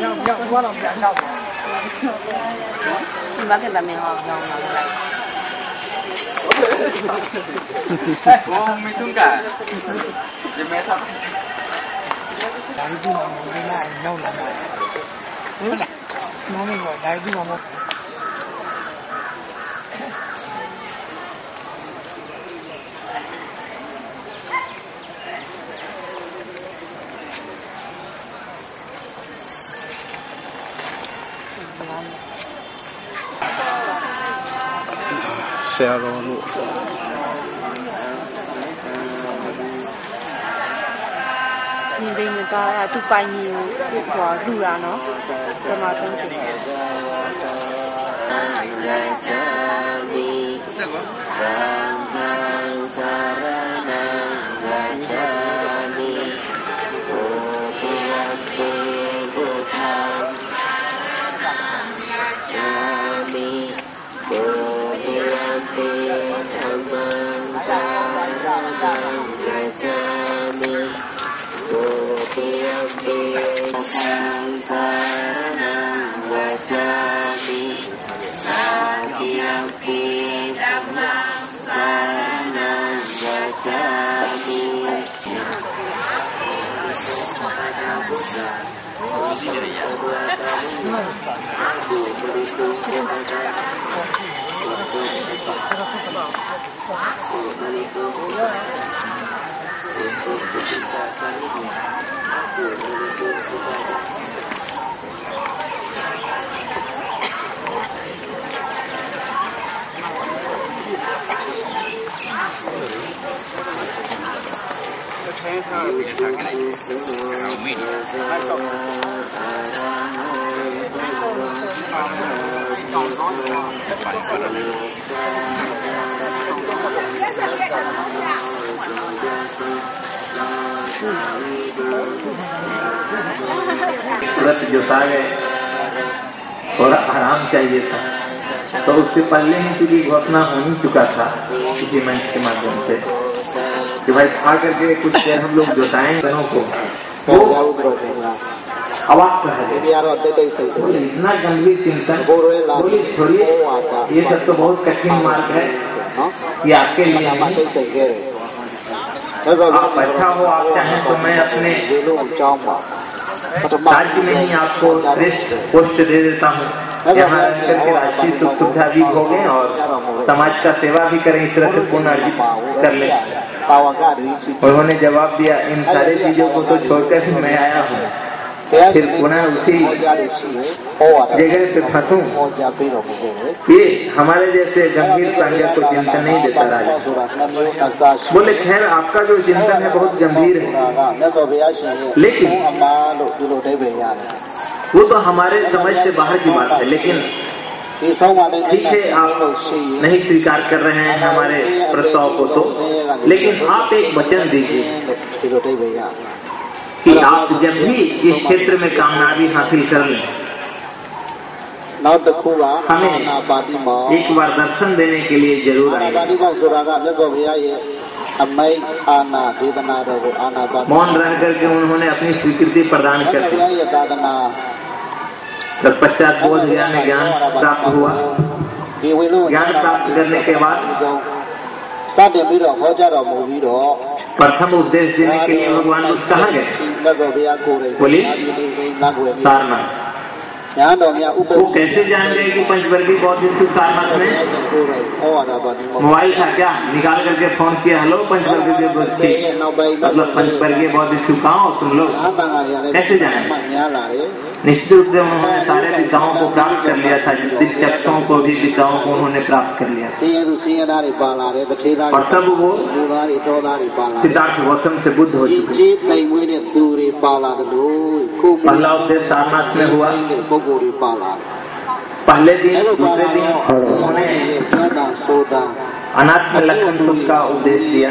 မြောက်မြောက်သွားတော့ပြန်တော့ဒီမှာကတည်းကမင်းဟောကြောင်းလာလိုက် Oh, may tungka. Di mesa. ဒါဒီမှာမင်းလာမြောက်လာတယ်ဟုတ် လားမောင်မကဒါဒီမှာမဆရာတော်တို့ဒီဘိန်းကအဲ့သူပိုင် ကြီးကို व्रत जोता गए थोड़ा आराम चाहिए था तो उससे पहले ही क्योंकि घोषणा हो ही चुका था किसी मंच के माध्यम से। कि भाई खा करके कुछ देर हम लोग जोताएँ जनों को। तो अवाक इतना गंभीर चिंतन, बोले, छोड़िए, ये सब तो बहुत कठिन मार्ग है। हाँ? ये आपके लिए आप अच्छा हो आप चाहें तो मैं अपने राज्य तो में ही आपको श्रेष्ठ पोस्ट दे देता हूँ। यहाँ राष्ट्रीय सुख सुविधा भी भोगे और समाज का सेवा भी करें इस तरह से पूर्ण अर्जित कर ले। उन्होंने जवाब दिया इन सारी चीज़ों को तो छोड़कर मैं आया हूँ। फिर पुनः उसी जगह पे फंसू। ये हमारे जैसे गंभीर प्राणियों को चिंता नहीं देता राजा। बोले, खैर, आपका जो चिंतन है बहुत गंभीर है। लेकिन वो तो हमारे समझ से बाहर की बात है, लेकिन ठीक है, आप नहीं स्वीकार कर रहे हैं हमारे प्रस्ताव को तो लेकिन आप एक वचन दीजिए। कि आप जब भी इस क्षेत्र में कामयाबी हासिल कर लें हमें एक बार दर्शन देने के लिए ज़रूर मौन रह करके उन्होंने अपनी स्वीकृति प्रदान कर तब पश्चात बोध ज्ञान ज्ञान प्राप्त हुआ। ज्ञान प्राप्त करने के बाद စတင်ပြီးတော့ဟောကြားတော်မူပြီးတော့ प्रथम उपदेश देने के लिए भगवान उस कहा गए မြတ်စွာဘုရားကိုယ်တိုင် बोली ဒီနေ့နေ့နောက်ွယ်ပြီး सारनाथ ညာတော်များဥပ္ပ वो कैसे जानेंगे कि पंचवर्गीय बौद्ध भिक्षु सारनाथ में ကိုယ်တိုင်ဟောတာပါဒီမော मोबाइल था क्या निकाल करके फोन किया हेलो पंचवर्गीय बौद्ध भिक्षु နောက်ပိုင်း मतलब पंचवर्गीय बौद्ध भिक्षु कहाँ हो तुम लोग အာတန်ဃာရလည်း कैसे जाने မှများလာတယ် निश्चित रूप से उन्होंने सारे विद्याओं को प्राप्त कर लिया था जिस चक्षुओं को भी विद्याओं को उन्होंने प्राप्त कर लिया। और तब वो सिद्धार्थ गौतम से बुद्ध हो चुके। पहला उपदेश सारनाथ में हुआ। पहले दिन दूसरे दिन उन्होंने अनाथ लक्षण का उपदेश दिया।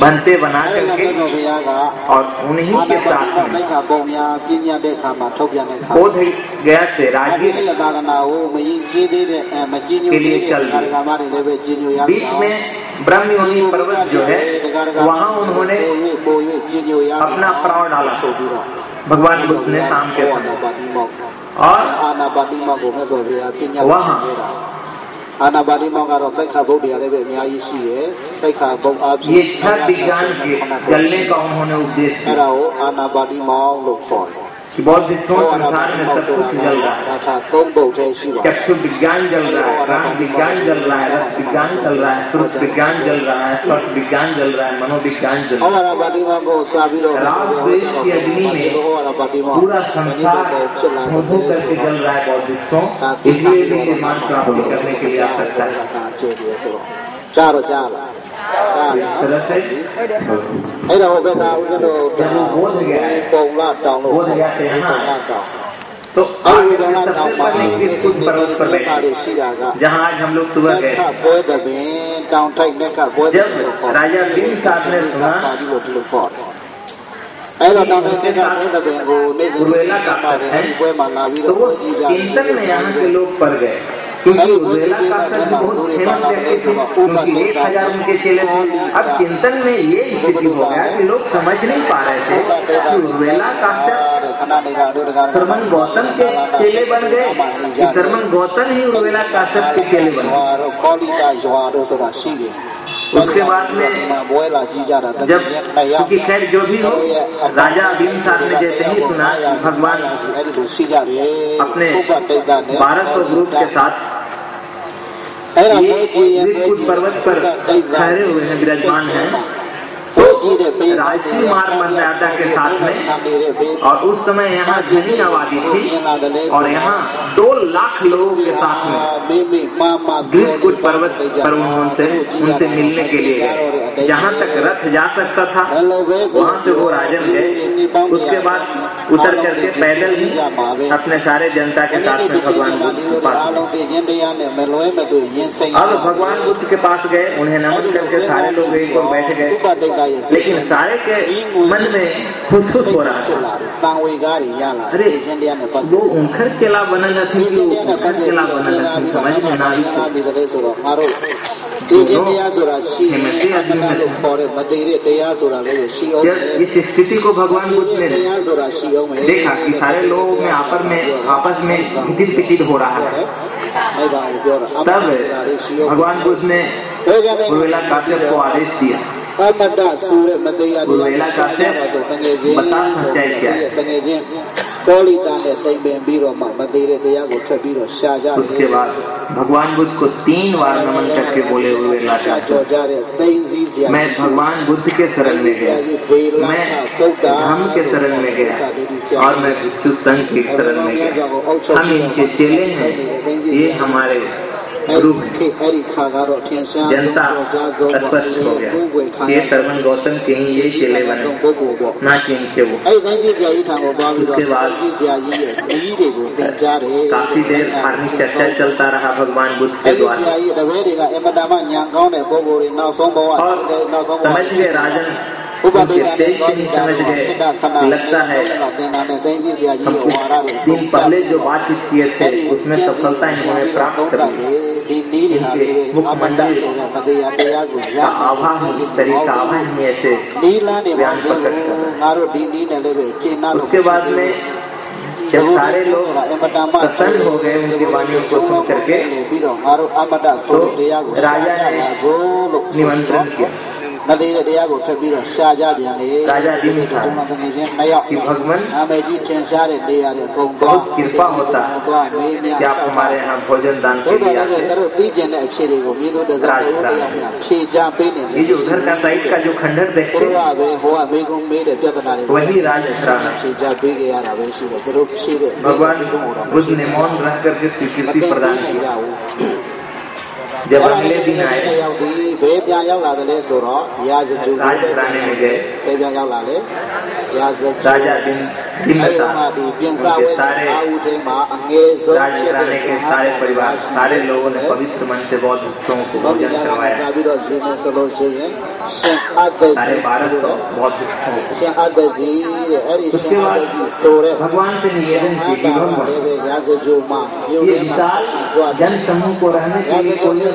बनते बना करके और उन्हीं के साथ में बोध गया से राज्य के लिए चल बीच में ब्रह्म योनि पर्वत जो है वहाँ उन्होंने अपना प्राण डाला। भगवान बुद्ध ने शाम के। और वहाँ အာနာပါတိမောင်ကတော့တိုက်ခဗုဒ္ဓရာလည်းပဲအများကြီးရှိတယ်တိုက်ခဗုဒ္ဓအဖြစ်ယေသဗိကံဂျလနေကောင်ဟောနုဒေသအဲ့ဒါကိုအာနာပါတိမောင်လို့ခေါ်တယ် बौद्ध विद्वानों संसार में सब कुछ जल रहा है चक्षु विज्ञान जल रहा है प्राण विज्ञान जल रहा है रस विज्ञान चल रहा है श्रुत विज्ञान जल रहा है स्पर्श विज्ञान जल रहा है मनोविज्ञान जल रहा है की अग्नि में पूरा संसार मुझू करके जल रहा है बौद्ध विद्वानों इसलिए भी निर्माण प्राप्त करने के लिए आवश्यकता है चारों चार चार तरह से အဲ့တော့ဘက်ကဦးဇင်းတို့ပုံလာတောင်းလို့ပုံလာတောင်း तो အဲ့ आगे ဒီပုံလာ सबसे တောင်းပါ पहले ဒီ किस စိ कुछ တ် पर्वत पर တွေ बैठे ရှိတာက जहाँ आज हम लोग सुबह လက် गए ခပွဲတဲ့ပင်တောင်ထိုက်လက်ကပွဲတဲ့ जब राजा बिन साध ने सुना ပါဠိလိုဒီလိုခေါ်တယ်အဲ့တော့တောင်ထိုက်လက်ကပွဲတဲ့ပင်ကိုနေ့စဉ်ပါတယ်အဲ့ဒီပွဲမှာလာပြီး तो တော့ वो ကြည့်ကြ चिंतन में यहाँ के लोग पड़ गए क्योंकि उज्ज्वला काका जी बहुत फ़ेमस व्यक्ति थे उनकी एक हज़ार उनके चेले थे अब चिंतन में ये स्थिति हो गया कि लोग समझ नहीं पा रहे थे कि उज्ज्वला काश्यप सरमन गौतम के चेले बन गए सरमन गौतम ही उज्ज्वला काश्यप के चेले बन गए। उसके बाद में जब क्योंकि खैर जो भी हो राजा भीम साहब ने जैसे ही सुना भगवान अपने बारह सौ ग्रुप के साथ कुछ पर्वत पर ठहरे हुए हैं विराजमान राजसी मर्यादा के साथ में और उस समय यहाँ जनी आबादी थी और यहाँ दो लाख लोगों के साथ में गिरकुट पर्वत पर उनसे उनसे मिलने के लिए गए जहाँ तक रथ जा सकता था वहाँ से वो राजन गए। उसके बाद उतर करके पैदल ही अपने सारे जनता के साथ में भगवान बुद्ध के पास अब भगवान बुद्ध के पास गए, उन्हें नमन करके सारे लोग एक और बैठ गए। लेकिन सारे के मन में खुश खुश हो रहा था। अरे वो उनखर केला बनल हथी केला बनल हथी समझ में ना ဒီကလေးဆိုတော့ငါတို့ဒီခြင်းတရားဆိုတာရှိတယ်။လို့ခေါ်တဲ့မသေးတဲ့တရားဆိုတာလည်းရှိအောင် जब इस स्थिति को भगवान बुद्ध ने တရားဆိုတာရှိအောင်မယ်။ देखा कि सारे लोगों में आपस में आपस में गिर पिटित हो रहा है အဲ့ဒါကိုပြောတာအမှန် तब တရားတွေရှိအောင် भगवान बुद्ध ने ဘယ်ကနေ उर्वेला काश्यप को आदेश दिया तंगे को उसके बाद भगवान बुद्ध को तीन बार नमन करके बोले हुए मैं भगवान बुद्ध के शरण में गया। मैं धर्म के शरण में गया और मैं बुद्ध संघ के शरण में गया। हम इनके चेले हैं। ये हमारे जनता स्पर्श हो गया। ये सरवन गौतम के ही ये चेले बने। ना कि इनके वो। उसके बाद काफ़ी देर धार्मिक चर्चा चलता रहा भगवान बुद्ध के द्वारा। और समझ गए राजन उनके लगता है दिन पहले जो बातचीत किए थे उसमें सफलता इन्होंने प्राप्त कर उसके बाद में जब सारे लोग प्रसन्न हो गए उनकी वाणियों को सुन करके तो राजा ने निमंत्रण किया မသေးတဲ့တရားကိုဖက်ပြီးတော့ရှာကြပြန်လေ राजा दिन ဒီ था မှာတကယ်ချင်းနှစ်ယောက် कि भगवान နာမည်ကြီးထင်ရှားတဲ့နေရာတွေအကုန်သွား बहुत कृपा होता है သွားမေးမြန်း कि आप हमारे यहाँ भोजन दान ဒု के က္ခ लिए လည်း आते သူတို့သိကျင်တဲ့အဖြစ်တွေကိုမြေတို့တစားတို့တရားများဖြေချပေးနေတယ် ये जो उधर का साइड का जो खंडर ဘု देखते ရားပဲဟိုကမေကုံမေးတဲ့ပြဿနာတွေ वही राजश्राम है ဖြေချပေးကြရတာပဲရှိတယ်သူတို့ဖြေတဲ့ भगवान बुद्ध ने मौन रह करके မ स्वीकृति သိ प्रदान နိုင် किया ကြဘူး जब अगले दिन आए ရောက်ဒီဘဲ ပြန်ရောက်လာတယ်လဲဆိုတော့ရာဇဂျူ राज घराने में गए ဘယ်ပြန်ရောက်လာလဲရာဇဂျူ राजा दिन အဲ့ दिन တော့ဒီပြင်စာဝဲ सारे အာဟုတေမှာအငယ်ဆုံး राज घराने के सारे परिवार सारे लोगों ने पवित्र मन से बहुत भक्तों को ဘောဓိ भोजन ကမှာ करवाया ပြီးတော့ရှင်နေဆိုလို့ရှိရင်ရှင်အပ်တဲ့ साढ़े बारह सौ बहुत भक्तों को ရှင်အပ်တဲ့စီတဲ့အဲ့ဒီရှင်အပ်တဲ့စီဆိုတဲ့ भगवान से निवेदन की कि भगवान လည်းပဲရာဇဂျူမှာမြို့ ये ထဲမှာ विशाल जन समूह को रहने के ရာဇ लिए ဂျူ कोई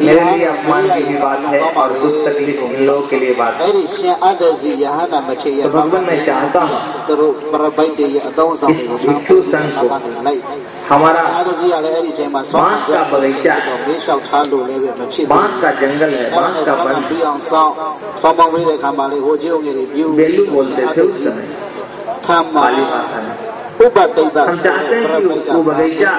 मेरे लिए अपमान की भी बात है और उस तकलीफ उन लोगों के लिए बात है तो भगवान मैं चाहता हूँ यीशु संघ को हमारा बांस का बगीचा बांस का जंगल है बांस का वन बेलू बोलते थे उस समय पाली भाषा में हम चाहते हैं कि वो बगीचा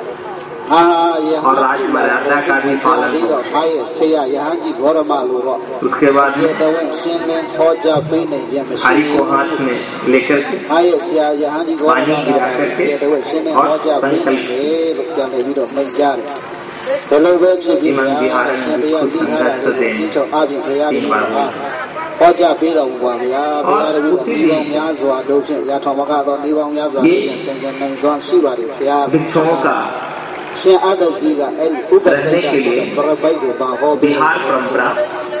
အာယ और राज मर्यादा का भी पालन ပြီး होगा တော့အားရဲ့ဆေးရယဟန်ကြီးဘောရမလို့တော့ उसके बाद ဒီတော့ရှင်းလင်းဟောကြားပေးနိုင်ခြင်းမရှိ थाली को हाथ में लेकर के အားရဲ့ဆရာယဟန်ကြီးဘောရမလို့ဒီတော့ရှင်းလင်းဟောကြားပေးနိုင်တယ်လို့ပြန်နေပြီးတော့မိန့်ကြားတယ်ဘယ်လိုပဲဖြစ်ဖြစ်ပါရှင်တရားဒီဟာတဲ့ဒီချောအပြင်ခရရပါဟောကြားပေးတော်မူပါဗျာဘုရားတပည့်တော်ဒီပေါင်းများစွာတို့ဖြင့်ရာထောင်မကသောဒီပေါင်းများစွာဖြင့်ဆင်ခြင်နိုင်စွာရှိပါတယ်ဘုရား भिक्षुओं का ရှင်အာဒစီကအဲ့ဒီဥပဒေဆိုတဲ့ပြပိုက်ကိုပါဟောပြီး Bihar from Brahma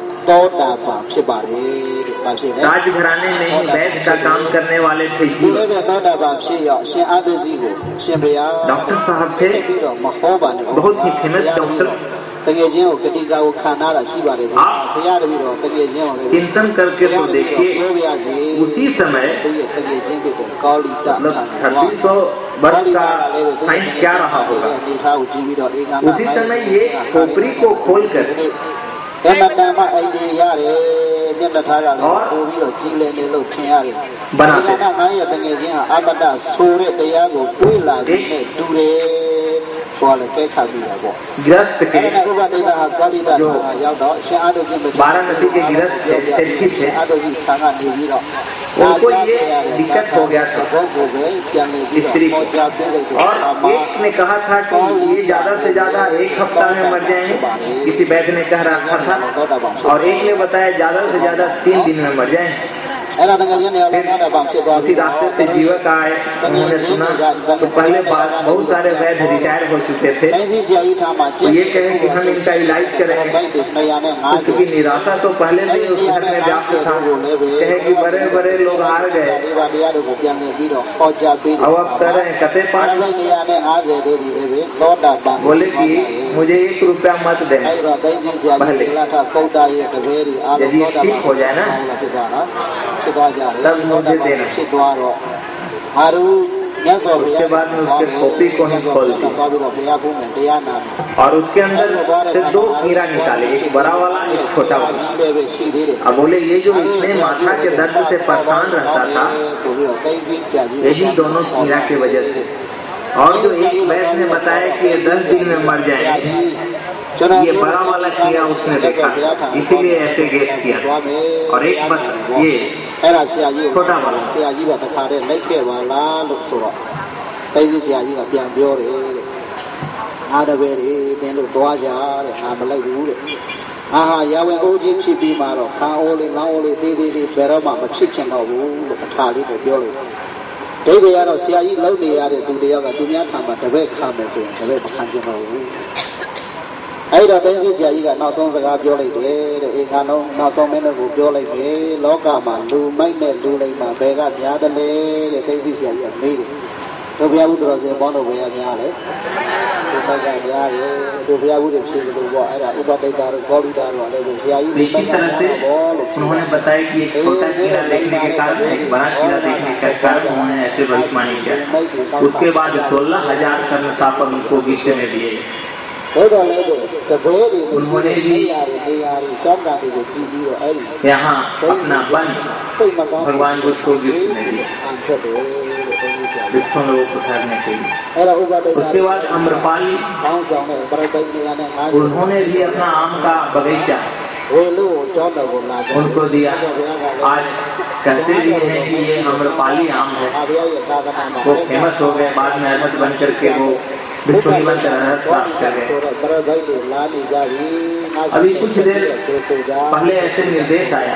ဟောကြားတဲ့သစ္စာ၄ပါးဆိုတဲ့သစ္စာဝါဒကိုအားလည်းပဲလက်ခံလို့အဲ့ဒီဂါထာလေးတစ်ပုဒ်ဟောပြလိုက်တဲ့အခါမှာဥပတိတ်ကသည်ဖြစ်တယ်ဆိုတော့သောတာပန်ဖြစ်ပါတယ်တဲ့။ဘာဖြစ်လဲ राज घराने में ही वैद्य का काम करने वाले थे ဒီ जी လိုပဲသောတာပန်ဖြစ်ရောက်ရှင်အာသစီကိုရှင်ဘုရား डॉक्टर साहब थे ပြီးတော့မဟောပါနဲ့ बहुत ही फेमस डॉक्टर တကယ်ချင်းကိုကတိကာကိုခံနာတာရှိပါတယ်ဗျာဘုရားတပည့်တော်တကယ်ချင်းကိုလည်း चिंतन करके तो ပြော देखिए ပြရစီ उसी समय သူရဲ့တကယ်ချင်းကိုကောလိတ मतलब छब्बीस सौ वर्ष का साइंस क्या रहा होगा ဒီထားကိုကြည့်ပြီးတော့ဧကမ उसी समय ये खोपड़ी को खोलकर အမတန်မှအိုင်ဒီရတယ်မျက်နှာထားကလည်းပို့ပြီးတော့ကြီးလည်နေလို့ထင်ရတယ် ဘနာ ဒီကနေ့ငါရဲ့တကယ်ချင်းဟာအမတဆိုတဲ့တရားကိုတွေးလာပြီးနဲ့တူတယ်ဆိုလည်းကဲခါပြီးတာပေါ့ गृहस्थ အဲ့ के ဒါဥပဒေတာဟာကောလိတထာရောက်တော့ရှင်အာတုကြီးမ वाराणसी के गृहस्थ थे सेल्फी थे အာတုကြီးထာကနေပြီးတော့ उनको ये दिक्कत हो गया था ဘုံကိုပဲပြန်နေပြီးတော့ပေါ်ကြပြလိုက်တဲ့ और एक ने कहा था कि ये ज्यादा से ज्यादा एक हफ्ता में मर जाएंगे किसी वैद्य ने कह रहा था था और एक ने बताया, ज़्यादा से ज़्यादा तीन दिन में मर जाए। उसी रास्ते से जीवक आए। उन्होंने सुना तो पहले बार बहुत सारे वैद्य रिटायर हो चुके थे। तो ये कहें कि हम इनका इलाज करेंगे उसकी तो निराशा तो पहले नहीं उस घर में व्याप्त था, कहे कि बड़े बड़े लोग हार गए। अब अब कह रहे हैं, कते पास? बोले की मुझे एक रुपया मत देना पहले यदि ठीक हो जाए ना तब मुझे देना उसके बाद में उसके कॉपी को ही खोल दिया और उसके अंदर से दो कीड़ा निकाले एक बड़ा वाला एक छोटा वाला अब बोले ये जो इसने माथा के दर्द से परेशान रहता था यही दोनों कीड़ा की वजह से और जो एक वैद्य ने बताया कि ये दस दिन में मर जाएंगे ये बड़ा वाला कीड़ा उसने देखा इसीलिए ऐसे गेट किया और एक बस ये အဲ့ဒါဆရာကြီးကိုဆရာကြီးကတခါတည်းလိုက်ခဲ့ပါလားလို့ဆိုတော့တိုင်းစီဆရာကြီးကပြန်ပြောတယ်တဲ့ ငါတပည့်တွေသင်တို့သွားကြတဲ့ငါမလိုက်ဘူးတဲ့အာဟာရဝင်အိုးကြီးဖြစ်ပြီးမှတော့ခံအိုးလေးလောင်းအိုးလေးသေးသေးလေးဘယ်တော့မှမဖြစ်ချင်တော့ဘူးလို့အထာလေးကိုပြောလိုက် ဒိဗေကတော့ဆရာကြီးလုံနေရတဲ့သူတယောက်ကသူများထံမှာတပည့်ခံမယ်ဆိုရင်တပည့်မခံချင်တော့ဘူးအဲ့တော့တင်းကြီးဆရာကြီးကနောက်ဆုံးစကားပြောလိုက်တယ်တဲ့အေခါလုံးနောက်ဆုံးမင်းတို့ကိုပြောလိုက်တယ်လောကမှာလူမိုက်နဲ့လူလိမ္မာဘယ်ကများတယ်လဲတဲ့တင်းကြီးဆရာကြီးကမေးတယ် တို့ဘုရားဘုရားရှင်ပေါင်းတို့ဘယ်ကများလဲဒီမိုက်ကများတယ်တို့ဘုရားဘုရားဖြစ်လို့ပေါ့အဲ့ဒါဥပဒိတာတို့ဂေါလိတာတို့လည်းဆရာကြီး इसी तरह से उन्होंने बताया कि एक छोटा किला देखने के कारण एक बड़ा किला देखने के कारण उन्होंने ऐसे भविष्यवाणी किया उसके बाद सोलह हजार कर्ण सापर उनको गिरते में दिए ဘုရားလည်းတပည့်တွေနေရာတွေနေရာတွေစောင့်တာတွေကိုကြည့်ပြီးတော့အဲ့ဒီ यहाँ अपना बन စိတ်မကောင်း भगवान को छोड़ गिफ्ट में दिया उसके बाद अम्रपाल उन्होंने भी अपना आम का बगीचा उनको दिया। आज कहते भी है कि ये अम्रपाली आम है। वो फ़ेमस हो गए बाद में अहमद बन करके वो अभी कुछ देर पहले ऐसे निर्देश आया।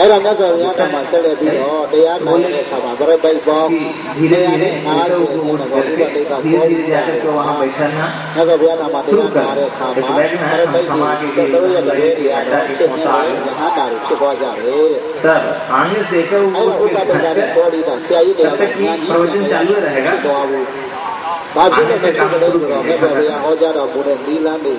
အဲ့ဒါမြတ်စွာဘုရားကမှဆက်လက်ပြီးတော့တရားနာတဲ့အခါမှာဗရပိတ်ပေါင်းဒီနေရာနဲ့အားလုံးကိုတော့ဘုရားတိတ်ကပေါ်ပြီးတော့ဟာပိသနာမြတ်စွာဘုရားနာမှာတရားနာတဲ့အခါမှာဗရပိတ်ကိုသောရတဲ့ရေရာတော့ဖြစ်နေတာဟာတာတွေဖြစ်ပေါ်ကြတယ်တဲ့ဆက်အာယုစေကုဥပ္ပတ္တရာပေါ်ပြီးတော့ဆရာကြီးတွေကပညာကြီးတွေတော့ဘူးဘာဖြစ်လို့ဖြစ်တယ်လဲဆိုတော့မြတ်စွာဘုရားဟောကြားတော်မူတဲ့သီလနဲ့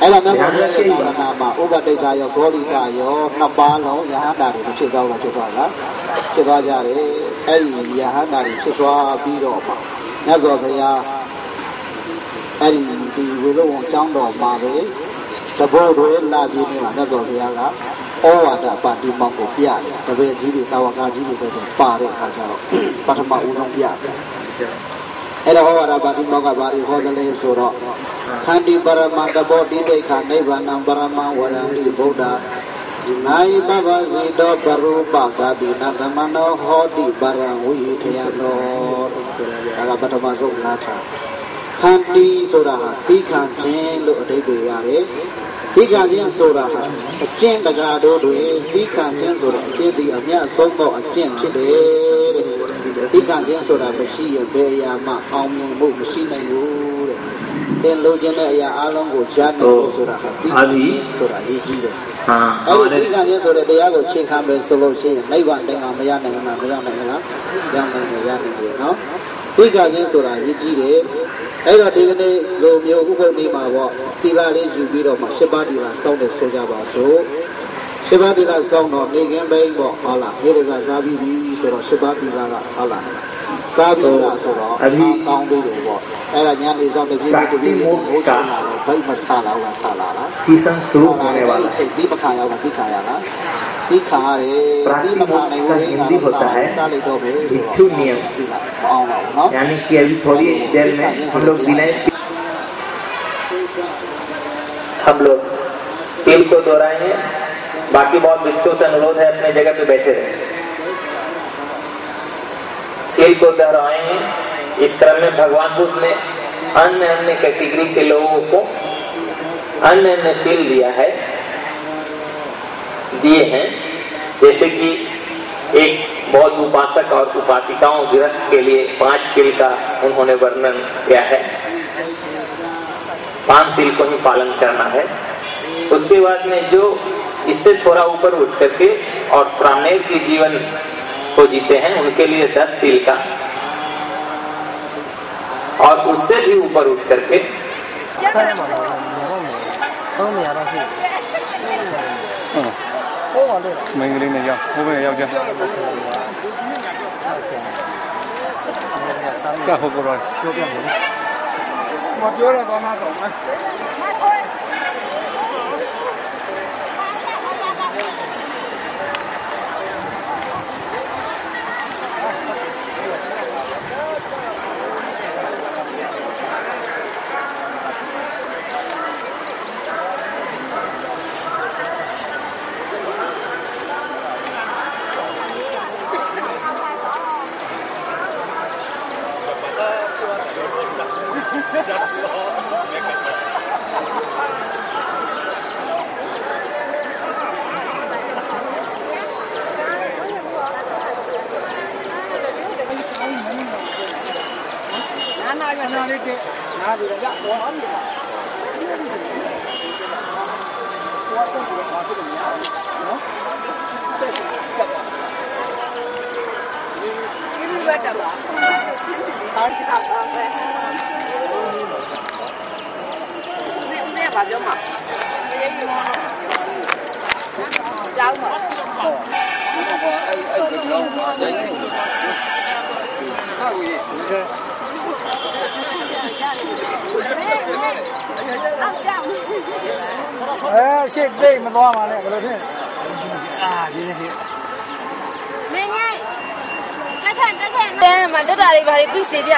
အဲ့ဒါမြတ်စွာဘုရားရဲ့သာသနာမှာဥပဒိတာရောဂေါလိတာရောနှစ်ပါးလုံးယဟန္တာတွေဖြစ်သွားတာဖြစ်သွားလားဖြစ်သွားကြတယ်အဲ့ဒီယဟန္တာတွေဖြစ်သွားပြီးတော့မှမြတ်စွာဘုရားအဲ့ဒီဒီဝေလုံးကျောင်းတော်မှာပဲတဘောတွေလာပြီးနေမှာမြတ်စွာဘုရားကဩဝါဒပါတိမောက်ကိုပြတယ်တပည့်ကြီးတွေတာဝကကြီးတွေပဲပါတဲ့အခါကျတော့ပထမဦးဆုံးပြတယ် အဲ့တော့ဩဝါဒပါတိမောက်ကဘာတွေဟောတယ်လဲဆိုတော့ခန္တီပရမတဘောတိဒိဋ္ဌာနိဗ္ဗာန်ပရမဝရံတိဗုဒ္ဓနိုင်ပပစီတောပရုပကတိနသမနောဟောတိပရံဝိထယနောဒါကပထမဆုံးနားထားခန္တီဆိုတာဟာသီခံခြင်းလို့အဓိပ္ပာယ်ရတယ်သီခံခြင်းဆိုတာဟာအကျင့်တကာတို့တွင်သီခံခြင်းဆိုတဲ့အကျင့်ဒီအမြတ်ဆုံးသောအကျင့်ဖြစ်တယ် တိတ်ကခြင်းဆိုတာမရှိရင်ဘယ်အရာမှအောင်မြင်ဖို့မရှိနိုင်ဘူးတဲ့သင်လိုချင်တဲ့အရာအလုံးကိုရနိုင်ဖို့ဆိုတာဟာတိတ်ဆိုတာအရေးကြီးတယ်ဟာအဲ့ဒီတိတ်ကခြင်းဆိုတဲ့တရားကိုချိန်ခံမယ်ဆိုလို့ရှိရင်နိဗ္ဗာန်တိုင်မှာမရနိုင်ဘူးလားမရနိုင်ဘူးလားရနိုင်တယ်ရနိုင်တယ်နော်တိတ်ကခြင်းဆိုတာအရေးကြီးတယ်အဲ့တော့ဒီကနေ့လိုမျိုးဥပုပ်နေမှာပေါ့တိလာလေးယူပြီးတော့မှ၈ပါးတိလာစောင့်နေဆိုကြပါစို့ ရှစ်ပါးသီလစောင့်တော့နေကင်းပိန်ပေါ့ဟုတ်လားဒီကစားပြီးပြီဆိုတော့ရှစ်ပါးသီလကဟုတ်လားစားပြီးလားဆိုတော့ကောင်းသေးတယ်ပေါ့အဲ့ဒါညာနေဆောင်တစ်ပြေးတစ်ပြေးဘိုးချလာတော့ဘိတ်မဆာလာဘူးလားဆာလာလား सीजन शुरू होने वाला ချိန်ဒီမခံရဘူးဒီခံရလားဒီခံရတယ်ဒီမခံနိုင်ဘူးဒီခံစားလိုက်တော့ပဲဒီလားအောင်ပါဘူးနော် यानी कि अभी थोड़ी देर में हम लोग विनय हम लोग तिल को दोहराएंगे बाकी बहुत बच्चों से अनुरोध है अपने जगह पे बैठे रहे। सील को दोहराएँगे। इस क्रम में भगवान बुद्ध ने अन्य अन्य कैटेगरी के लोगों को अन्य अन्य सील दिया है, दिए हैं। जैसे कि एक बहुत उपासक और उपासिकाओं गृहस्थ के लिए पाँच सील का उन्होंने वर्णन किया है। पाँच सील को ही पालन करना है। उसके बाद में जो इससे थोड़ा ऊपर उठ करके और प्राणेर के जीवन को जीते हैं, उनके लिए दस तिल का। और उससे भी ऊपर उठ करके। ဆက်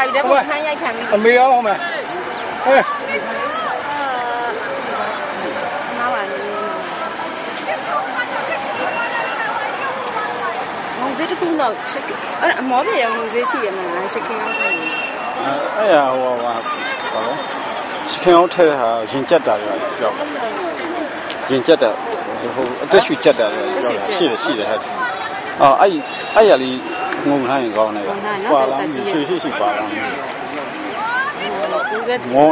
ပြီးစေပြပြီတဲ့ပုံခန်းရိုက်ခံပြီးအမေရောဟုတ်မယ်ဟဲ့နားပါနေငုံစေးတစ်ခုတော့ရှစ်အဲ့အမောပြေတယ်ငုံစေးရှိရမလားရှစ်ခင်းအောင်ဆိုရင်အဲ့ရဟိုဟာဘာလဲစခင်အောင်ထဲဟာရင်ကြက်တာတွေကြောက်ရင်ကြက်တာဟိုအသက်ရှူကြက်တာတွေကြောက်ရှိတယ်ရှိတယ်ဟဲ့အော်အဲ့အဲ့ရလေး ငုံထားရင်ကောင်းတယ်ပါလာရှိရှိရှိပါလာဘူးကငုံ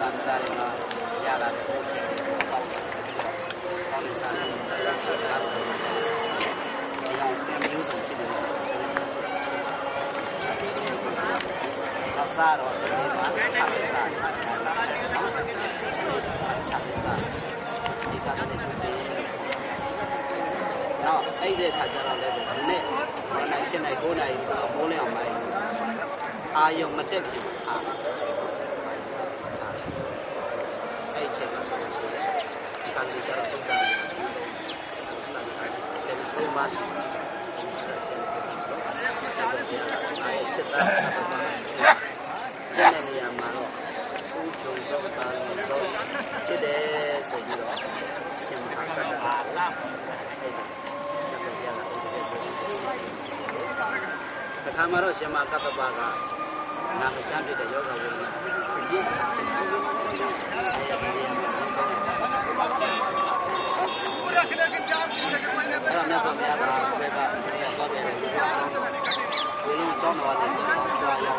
သာသစာတွေမှာရလာတယ်ပေါ့။ကောင်းတဲ့စာတွေဒါတော့ဒီအောင်ဆင်မျိုးစုံဖြစ်နေတယ်။အစားတော့ဒီမှာထပ်စားတယ်။ထပ်စားဒီကနေ့ဒီတော့အဲ့ဒီခါကျတော့လည်းဒီနေ့9နိုင်10နိုင်9နိုင်မိုးလင်းအောင်မိုင်းအာယုံမတက်ဘူး အာအဲ့ချိန်မှာဆိုလို့ရှိရင်ဒီကံကြီးကျတော့တုတ်တာဆယ်ကိုမရှိအဲ့ချိန်မှာဆိုတော့အဲ့ချက်တာကျန်တဲ့နေရာမှာတော့ဦးချုံစောတာစောဖြစ်တယ်ဆိုပြီးတော့ရှင်မဟာကတ္တပါအဲ့ဒါဆိုရတာတခါမှတော့ရှင်မဟာကတ္တပါက နာမချမ်းဖြစ်တဲ့ယောဂဝိညာဉ်ပြည့်အဲ့တော့မြတ်စွာဘုရားကဘယ်ကဘယ်သွားတယ်လဲဝိလုံးကျောင်းတော်ကနေသွားရောက်လာ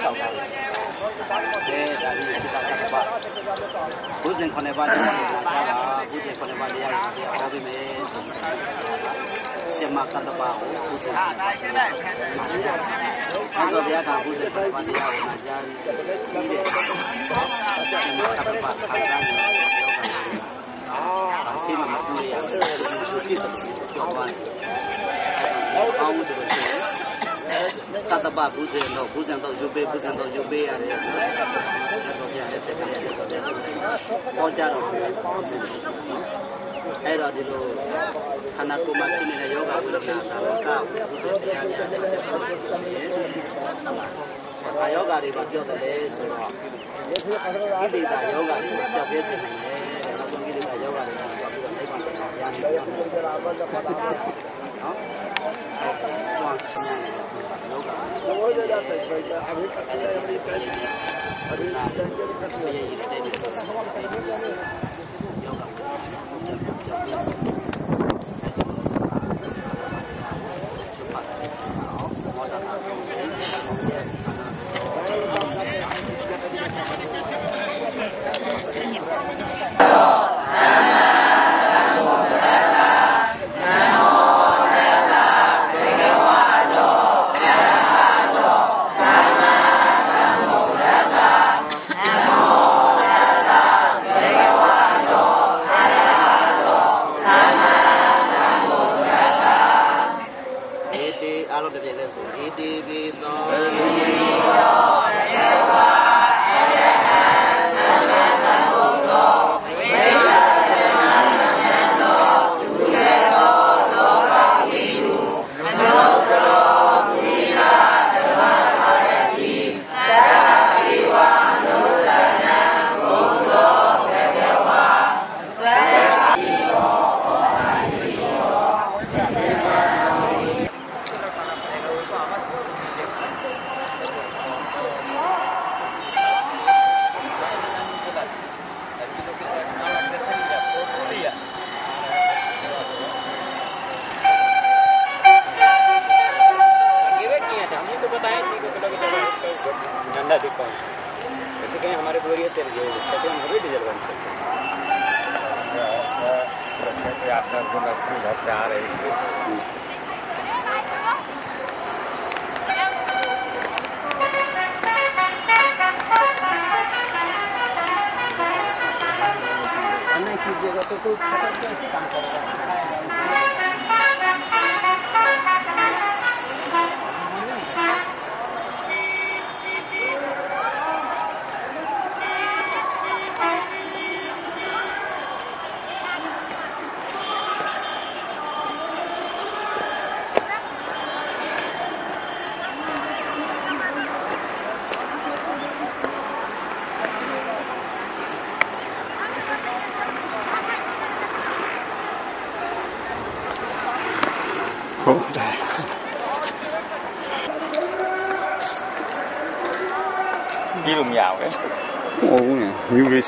ဆောက်တာဘယ်ဒါပြီးစိတ္တကတ္တပါဘုဇင်ခုနှစ်ပါးတရားကိုလာချတာဘုဇင်ခုနှစ်ပါးတရားကိုဟောပြီးမယ်ဆို ရှင်မကတ္တပါကိုဘုဇင်ခုနှစ်ပါးတရားမြတ်စွာဘုရားကဘုဇင်ခုနှစ်ပါးတရားကိုလာချပြီးတဲ့ရှင်မကတ္တပါခါချတယ်အာဆေးမမတူရဘူးသူပြည့်တယ်ပြောသွားတယ်အောင်းဆိုလို့ရှိရင်တတပဘူးစင်တော့ဘူးစင်တော့ယူပေးဘူးစင်တော့ယူပေးရတယ်ဆိုတော့ဆိုပြရတယ်တဲ့တယ်ဆိုတော့ပေါ်ကြတော့ဘူးစင် အဲ့တော့ဒီလိုခန္ဓာကိုယ်မှာဖြစ်နေတဲ့ယောဂဝိညာဉ်သာကဘူးစင်တရားများတဲ့ချက်တွေဆိုရင်အာယောဂတွေပါပြောတယ်လေဆိုတော့ဣတိတာယောဂတွေပြောက်ပြစေနိုင်တယ်နောက်ဆုံးဣတိတာယောဂတွေပြောပြီးတော့နိဗ္ဗာန်ကိုရမယ်ပြောမယ်နော်အဲ့ဒါသွားရှင်းရတယ်ယောဂဘောရရတဲ့ပြိတ္တာအဘိပတိပိပိပိအရိနာပြေရည်တဲ့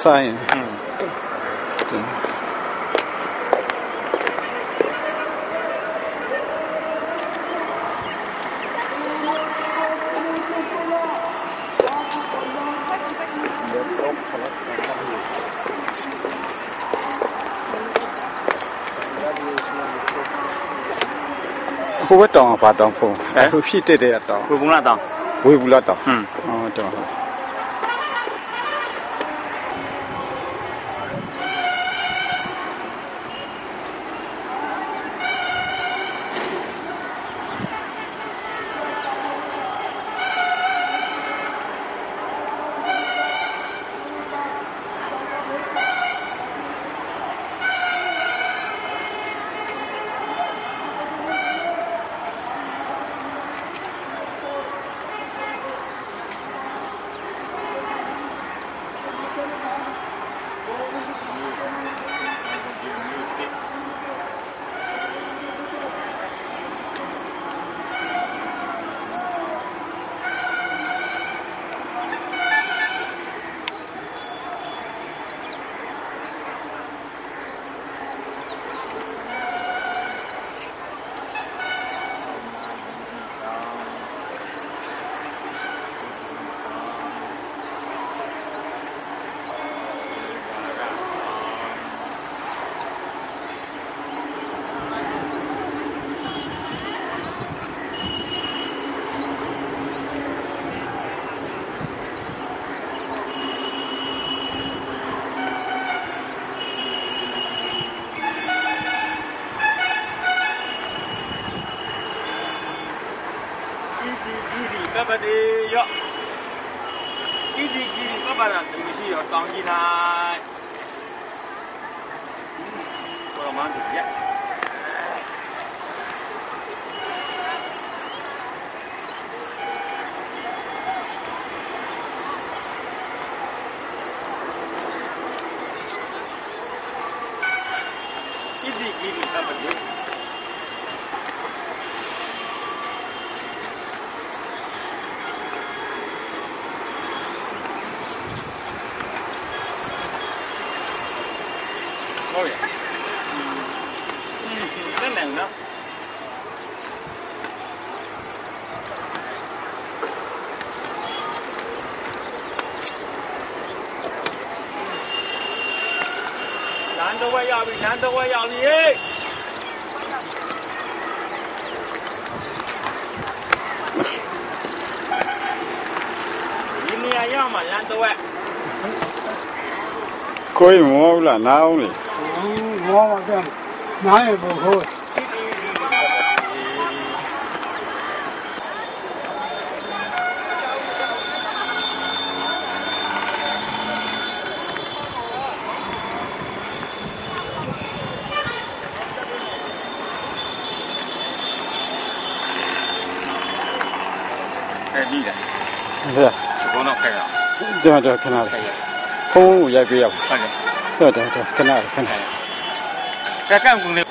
Messiah. Mm. Who were talking about Dong Pong? Who she did it at all? Who were not done? We were not done. Hmm. Oh, don't. rất nặng lắm 难得我要你，难得我要你。કોઈ મોવલા ના આવલી મોવા કેમ မှလမ်းတစ်ဝက်ကိုယ်မောဘူးလားနားအောင်လေမောပါကနားရဖို့ဟိုအဲ့ဒီလေဟဲ့ဘုံတော့ခဲ့ရဒီ မှာတော့ခဏ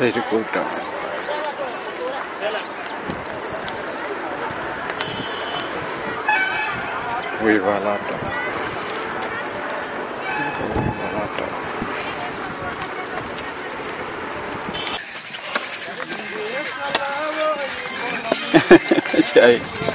လေးဖုန်းကိုရို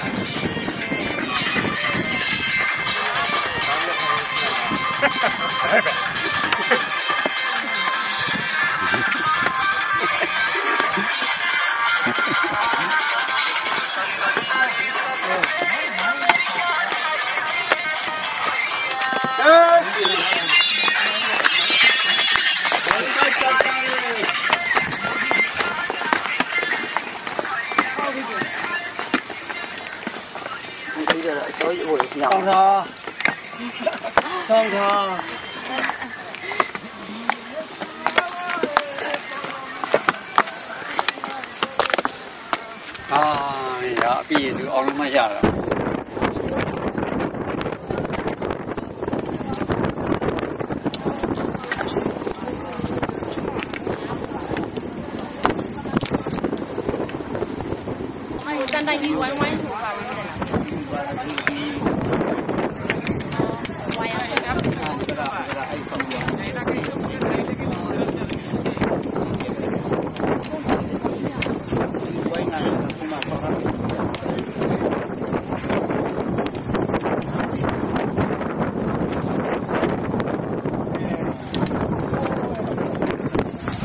တန်တိုင်ကြီးဝိုင်းဝိုင်းဟိုပါမယ်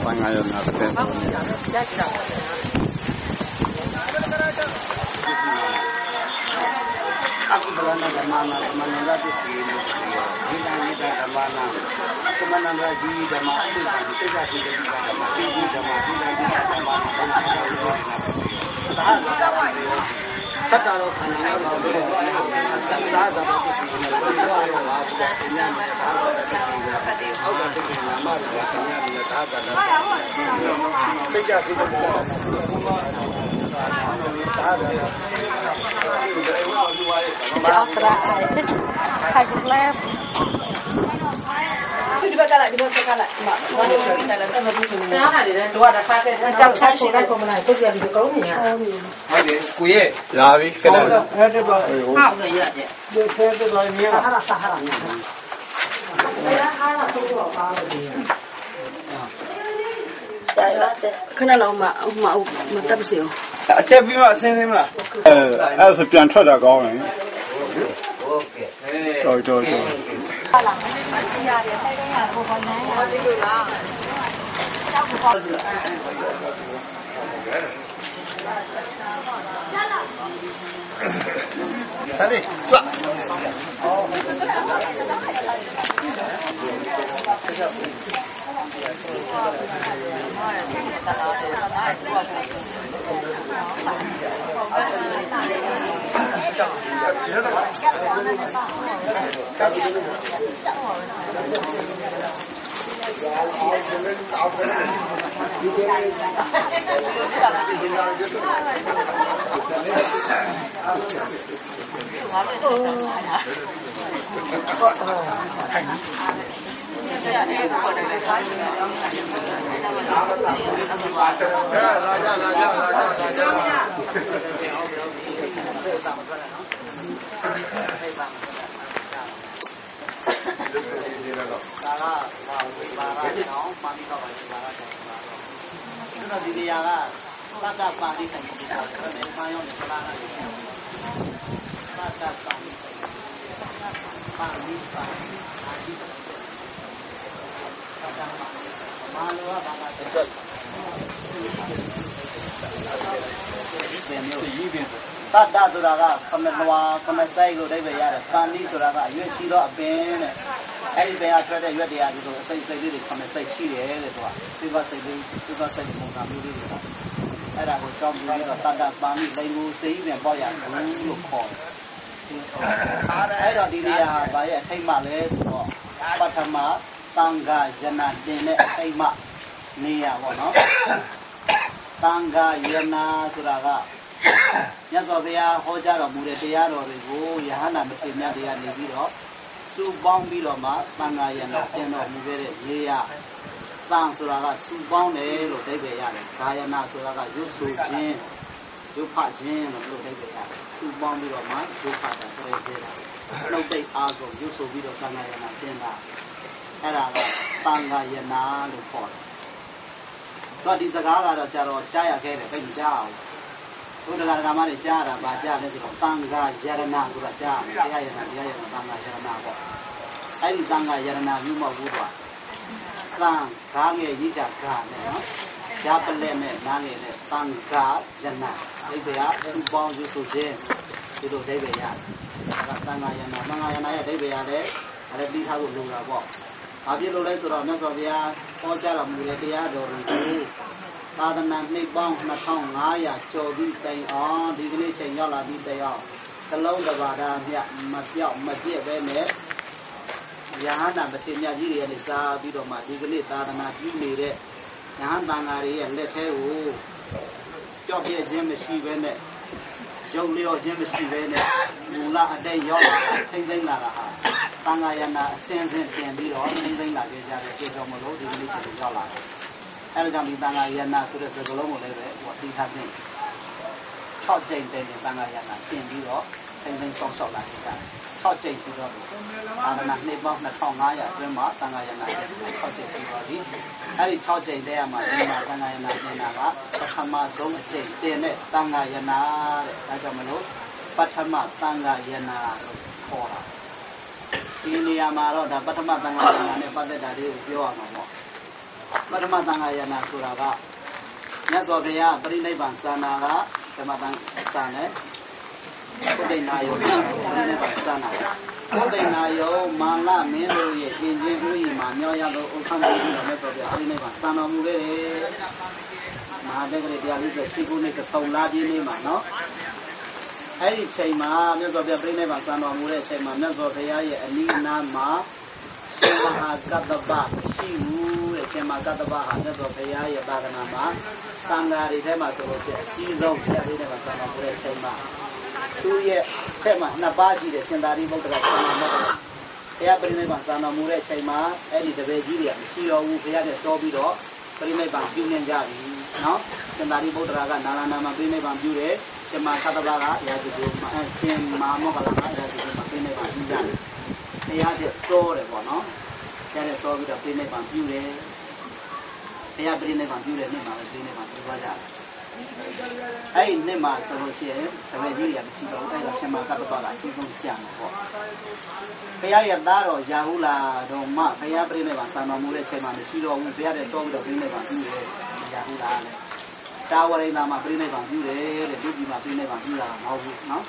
ပိုင်း ငါရနာတဲ့တော်နေ အခုကလည်းဓမ္မနာဓမ္မနာတစ္စီလို့ဒီတန်ဒီတဓမ္မနာ ဓမ္မနာကြီးဓမ္မအစ္စာစိတ်စာစိတ်တိကဓမ္မတိတိဓမ္မဒီတန်ဒီတဓမ္မနာဘုရားတော်ကိုပြောနေတာဒါသာသာပါစေသတ္တရောခန္ဓာရောဘုရားသာသာပါတိကိုဘုရားရောဟာဘုရားဉာဏ်နဲ့သာသာတတိကိုအောက်ကတိကနာမရောဆရာနဲ့သာသာတတိစိတ်ကြစိတ်တိကသာသာကြောက်ရအဲ့ခိုင်လဲဒီဘက်ကလာဒီဘက်ကလာဒီမှာဘာလို့လဲလဲတက်မပြီးဆိုနေတယ်။တော့တစ်ခါတည်းကြောက်ချရှိလိုက်ပုံမလားကျုပ်စီကဒီကောင်းနေရဟုတ်တယ်ကိုရဲ့လာပြီခဏအဲ့ဒီပါ။ဟုတ်တယ်ရတဲ့ဒီဖဲတော့နေရ။ဟာလာဆာဟာလာ။အဲ့ဟာလာဆိုတော့ပါလို့ဒီခဏလောက်မှဥမမတက်ပါစေဦးအတက်ပြီးမှအစင်းသိမလားအဲအဲ့ဆိုပြန်ထွက်တာကောင်းတယ်ဟုတ်ကဲ့တော်တော်တော်ဆလေးကြွဒါကဟာဝိပါရအောင်ပါဠိတော်ပါရှိပါလား ကျွန်တော် ဒီနေရာကသတ္တပါ ဠိတိုင်နေ တာဒါပေမဲ့မာယောနဲ့ပလာနာကိုသတ္တပါဠိပါဠိပါအာဒီသတ္တမာလောကဘာသာတက်ရေးပြန်တတ္တဆိုတာကခမနွားခမဆိုင်လို့အိဗယ်ရတယ်။ပန္တိဆိုတာကအရွက်ရှိတော့အပင်တဲ့။အဲ့ဒီပင်ကထွက်တဲ့ရွက်တရားဒီလိုအစိတ်စိတ်လေးတွေခမဆိုင်ရှိတယ်တဲ့သူက။ဒီကစိတ်လေးဒီကစိတ်ပုံစံမျိုးလေးတွေပေါ့။အဲ့ဒါကိုကြောင်းပြီးတော့တတ္တပန္တိလိန်ကိုစိတ်ပြန်ပေါ့ရဘူးလို့ခေါ်တယ်။အဲ့တော့ဒီနေရာဘာရဲ့အထိတ်မှလဲဆိုတော့ပထမတန်ခါယနာတင်တဲ့အထိတ်မှနေရာပေါ့နော်။တန်ခါယနာဆိုတာက မြတ်စွာဘုရားဟောကြားတော်မူတဲ့တရားတော်တွေကိုယဟန္တာမထေရမြတ်တွေကနေပြီးတော့စုပေါင်းပြီးတော့မှသံဃာယနာတင်တော်မူခဲ့တဲ့ရေရသံဆိုတာကစုပေါင်းတယ်လို့အဓိပ္ပာယ်ရတယ်။ဂာယနာဆိုတာကရွတ်ဆိုခြင်းရွတ်ဖခြင်းလို့အဓိပ္ပာယ်ရတယ်။စုပေါင်းပြီးတော့မှရွတ်ဖတာပြည့်စေတာ။နှုတ်တိတ်အားကုန်ရွတ်ဆိုပြီးတော့သံဃာယနာတင်တာအဲ့ဒါကသံဃာယနာလို့ခေါ်တယ်။တော့ဒီစကားကတော့ကြာတော့ကြားရခဲ့တယ်သိမကြားအောင် ဘုရားကမတွေကြားတာဗာကြားလဲဆိုတော့တန်ခါယရဏဆိုတာကြားတယ်တရားယရဏတရားယရဏတန်ခါယရဏပေါ့အဲ့ဒီတန်ခါယရဏမျိုးမဟုတ်ဘူးကွာတန်ခါငယ်ရေးချခါနဲ့နော်ရှားပလက်နဲ့နားငယ်နဲ့တန်ခါယရဏအိဗေယသူပေါင်းယူဆိုခြင်းဒီလိုဒိဗေယဒါကတန်ခါယရဏတန်ခါယရဏရဲ့ဒိဗေယလည်းအဲ့ဒါပြီးထားဖို့လိုတာပေါ့ ဘာဖြစ်လို့လဲဆိုတော့မြတ်စွာဘုရားဟောကြားတော်မူတဲ့တရားတော်တွေကိုသာသနာနှစ်ပေါင်း2500ကျော်ပြီးတိုင်အောင်ဒီကနေ့ချိန်ရောက်လာပြီးတိုင်အောင်ကလုံးတစ်ပါးသားမြတ်မပြောက်မပြည့်ပဲနဲ့ယဟန္တာမထေရမြတ်ကြီးတွေကနေစားပြီးတော့မှဒီကနေ့သာသနာပြုနေတဲ့ယဟန်တန်ဃာတွေရဲ့လက်ထဲကိုကြောက်ပြည့်ခြင်းမရှိပဲနဲ့ရုပ်လျော့ခြင်းမရှိပဲနဲ့မူလအတိတ်ရောက်လာထိမ့်သိမ့်လာတာဟာ တန်ဃာယနာအစဉ်စဉ်တင်ပြီးတော့ထိမ့်သိမ့်လာကြတဲ့ကျေတော်မလို့ဒီကနေ့ချိန်ရောက်လာတယ်အဲ့ဒါကြောင့်ဒီတန်ခါယနာဆိုတဲ့စကားလုံးကိုလည်းပဲဟိုသိထားတဲ့6ကြိမ်တည်းနဲ့တန်ခါယနာပြင်ပြီးတော့ထိမ့်သိမ်းဆောက်ရှောက်လာကြတယ်6ကြိမ်ရှိတော့အာရဏနှစ်ပေါင်း2500အတွင်းမှာတန်ခါယနာပြင်6ကြိမ်ရှိတော့ဒီအဲ့ဒီ6ကြိမ်တည်းမှာဒီမှာတန်ခါယနာပြင်တာကပထမဆုံးအကြိမ်တင်တဲ့တန်ခါယနာတဲ့ဒါကြောင့်မလို့ပထမတန်ခါယနာလို့ခေါ်တာ ဒီနေရာမှာတော့ဒါပထမတန်ခါယနာနဲ့ပတ်သက်တာလေးကိုပြောရမှာပေါ့ပထမသံဃာယနာဆိုတာကမြတ်စွာဘုရားပြိဋိဘံသာနာကဓမ္မတန်သာနဲ့ဘုဒ္ဓနာယောပြိဋိဘံသာနာဘုဒ္ဓနာယောမာလမင်းတို့ရဲ့အင်ဂျင်ဥယျာဉ်မှာမြောရသောဥက္ကဋ္ဌကြီးတော်မြတ်စွာဘုရားပြိဋိဘံသာနာမူခဲ့တယ်မဟာတက္ကရာ148ခုနှစ်ကဆုံလာပြည့်နေ့မှာနော် အဲ့ဒီချိန်မှာမြတ်စွာဘုရားပြိဋိဘံသာနာမူတဲ့အချိန်မှာမြတ်စွာဘုရားရဲ့အနိနာမှာရှင်မဟာကတ္တပရှိဘူးတဲ့ရှင်မဟာကတ္တပဟာမြတ်စွာဘုရားရဲ့သာသနာမှာသံဃာတွေထဲမှာဆိုလို့ရှိရင်အကြီးဆုံးဘုရားပြိဋိဘံသာနာမူတဲ့အချိန်မှာသူရဲ့ဖက်မှာနှစ်ပါးရှိတဲ့ရှင်သာရိပုတ္တရာဆန္ဒမောဘုရားပြိဋိဘံသာနာမူတဲ့အချိန်မှာအဲ့ဒီတပည့်ကြီးတွေကမရှိတော့ဘူးဘုရားနဲ့စောပြီးတော့ပြိဋိဘံပြုနေကြပြီနော်ရှင်သာရိပုတ္တရာကနာလနာမှာပြိဋိဘံပြုတယ် ရှင်မဟာကတ္တပကရာဇဂုမအရှင်မဟာမောဂလကရာဇဂုမပြိဋိဘံပြုကြတယ်တရားတဲ့စောတယ်ပေါ့နော်တရားတဲ့စောပြီးတော့ပြိဋိဘံပြုတယ်တရားပြိဋိဘံပြုတဲ့နေ့မှာပဲပြိဋိဘံပြုသွားကြတယ်အဲ့ဒီနေ့မှာဆိုလို့ရှိရင်တပည့်ကြီးတွေကမရှိတော့ဘူးအဲ့တော့ရှင်မကတ္တပကအကြီးဆုံးကြံတယ်ပေါ့ဘုရားရဲ့သားတော်ရာဟုလာတော်မှဘုရားပြိဋိဘံဆံတော်မူတဲ့ချိန်မှာမရှိတော့ဘူးဘုရားတဲ့စောပြီးတော့ပြိဋိဘံပြုတယ်ရာဟုလာလည်း တာဝရိန္ဒာမှာပြိဋိဘံပြုတယ်တဲ့ဒုတိယမှာပြိဋိဘံပြုတာမဟုတ်ဘူးနော်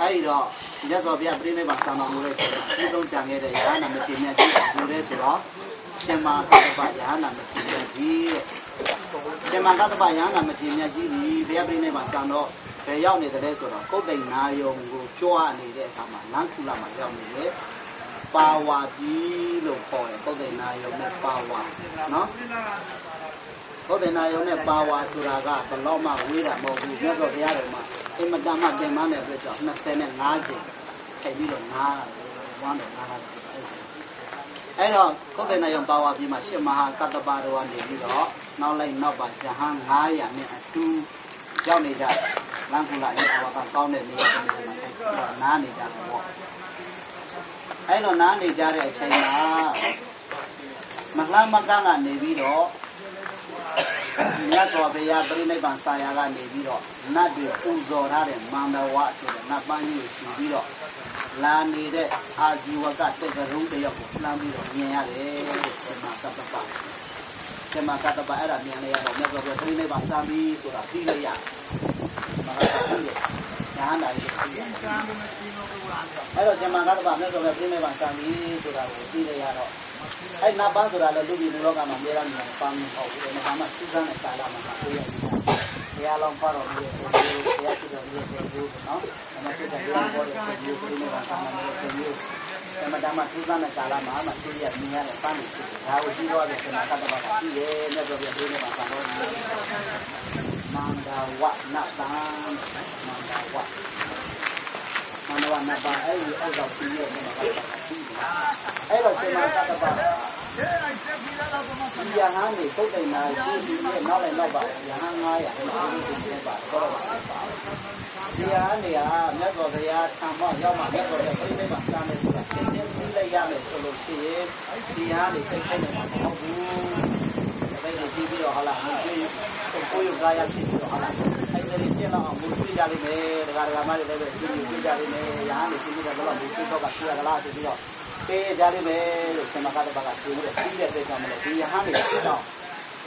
အဲ့ဒီတော့မြတ်စွာဘုရားပြိဋိဘံဆံတော်မူတဲ့ချိန်မှာအကြီးဆုံးကြံခဲ့တဲ့ရဟန္တာမထေရမြတ်ကြီးကိုတဲ့ဆိုတော့ရှင်မကတ္တပရဟန္တာမထေရမြတ်ကြီးတဲ့ရှင်မကတ္တပရဟန္တာမထေရမြတ်ကြီးဒီဘုရားပြိဋိဘံဆံတော်ဘယ်ရောက်နေတယ်ဆိုတော့ကုတ်တိန်နာယုံကိုကြွားနေတဲ့အခါမှာလမ်းခုလာမှာရောက်နေတယ်ပါဝါကြီးလို့ခေါ်တယ်ကုတ်တိန်နာယုံနဲ့ပါဝါနော် ကုတ်တိန်နာယုံနဲ့ပါဝါဆိုတာကဘလောက်မှဝေးတာမဟုတ်ဘူးမြတ်စွာဘုရားတော်မှာအင်မတန်မှတင်မတဲ့အတွက်ကြောင့်25ကျင်းထိုင်ပြီးတော့နားဝမ်းတယ်နားတာအဲ့တော့ကုတ်တိန်နာယုံပါဝါပြည်မှာရှစ်မဟာကတ္တပါတော်ကနေပြီးတော့နောက်လိုက်နောက်ပါဇဟန်900နဲ့အတူရောက်နေကြလမ်းကူလာရဲ့အဝကကောင်းတဲ့နေရာတွေမှာနားနေကြတယ်ပေါ့အဲ့တော့နားနေကြတဲ့အချိန်မှာမလှမ်းမကန်းကနေပြီးတော့ မြတ်စွာဘုရားပြိဋိဘံဆာယာကနေပြီးတော့နတ်တွေပူဇော်ထားတဲ့မန္တဝဆိုတဲ့နတ်ပန်းကြီးကိုယူပြီးတော့လာနေတဲ့အာဇီဝကတက်ကရုံးတယောက်ကိုလှမ်းပြီးတော့မြင်ရတယ်ဒီမှာကပ္ပပကျမကတ္တပအဲ့ဒါမြင်လိုက်ရတော့မြတ်စွာဘုရားပြိဋိဘံဆာပြီးဆိုတာပြီးလိုက်ရမဟာပြီးတယ်ညာနာရီပြီးရအဲ့တော့ကျမကတ္တပမြတ်စွာဘုရားပြိဋိဘံဆာပြီးဆိုတာကိုပြီးလိုက်ရတော့ အဲ့နတ်ပန်းဆိုတာလည်းလူပြည်လူလောကမှာအများအားဖြင့်ပန်းမဟုတ်ဘူး။ဒါမှမဟုတ်စူးစမ်းတဲ့ကာလမှာကိုရည်ဘုရားလောင်းဖတ်တော်မူတဲ့ဘုရားရှိတော်မူတဲ့ဘုရားနော်။ဒါမှစိတ်ကလေးပေါ်တဲ့ဘုရားကိုနေတာသာနာတဲ့ဘုရား။ဒါမှဒါမှစူးစမ်းတဲ့ကာလမှာမှသိရမြင်ရတဲ့ပန်းတွေဖြစ်တယ်။ဒါကိုကြည့်တော့တဲ့ဆန္ဒကတ္တပါကကြည့်တယ်မြတ်စွာဘုရားပြိဋိဘံဆာတော်မူတဲ့မန္တဝနတံမန္တဝမန္တဝနတံအဲ့ဒီအောက်တော့ပြည့်ရဲ့မှာကတ္တပါကြည့်တယ်။ အဲ့တော့ဆန္ဒကတ္တပါဒီရဟန်းတွေပုတ်တိုင်နာရှိပြီးရဲ့နောက်လည်းနောက်ပါရဟန်း900အဲ့ဒီကိုပြပါတော့ပါဒီရဟန်းတွေကမြတ်စွာဘုရားထံမောရောက်မှမြတ်စွာဘုရားပြိဋိဘံစာမယ်ဆိုတာသင်သင်ပြီးလိုက်ရမယ်ဆိုလို့ရှိရင်ဒီရဟန်းတွေသိခိုင်းနေမှာမဟုတ်ဘူးဒါပေမဲ့ဒီပြီးတော့ဟာလာဒီကိုယ်ကိုယ်ရဖြစ်ပြီးတော့ဟာလာအဲ့ဒီပြည့်လောက်အောင်မူပြကြလိမ့်မယ်ဒကာဒကာမတွေလည်းပဲပြည့်ပြည့်ကြလိမ့်မယ်ရဟန်းတွေပြည့်ပြည့်တော့မူပြတော့ကပြရကလားဆိုပြီးတော့ ပေးကြလိမ့်မယ်လို့ဆမကတ္တပကပြောတယ်ပြီးတဲ့အတွက်ကြောင့်မလို့ဒီယဟန်တွေဖြစ်တော့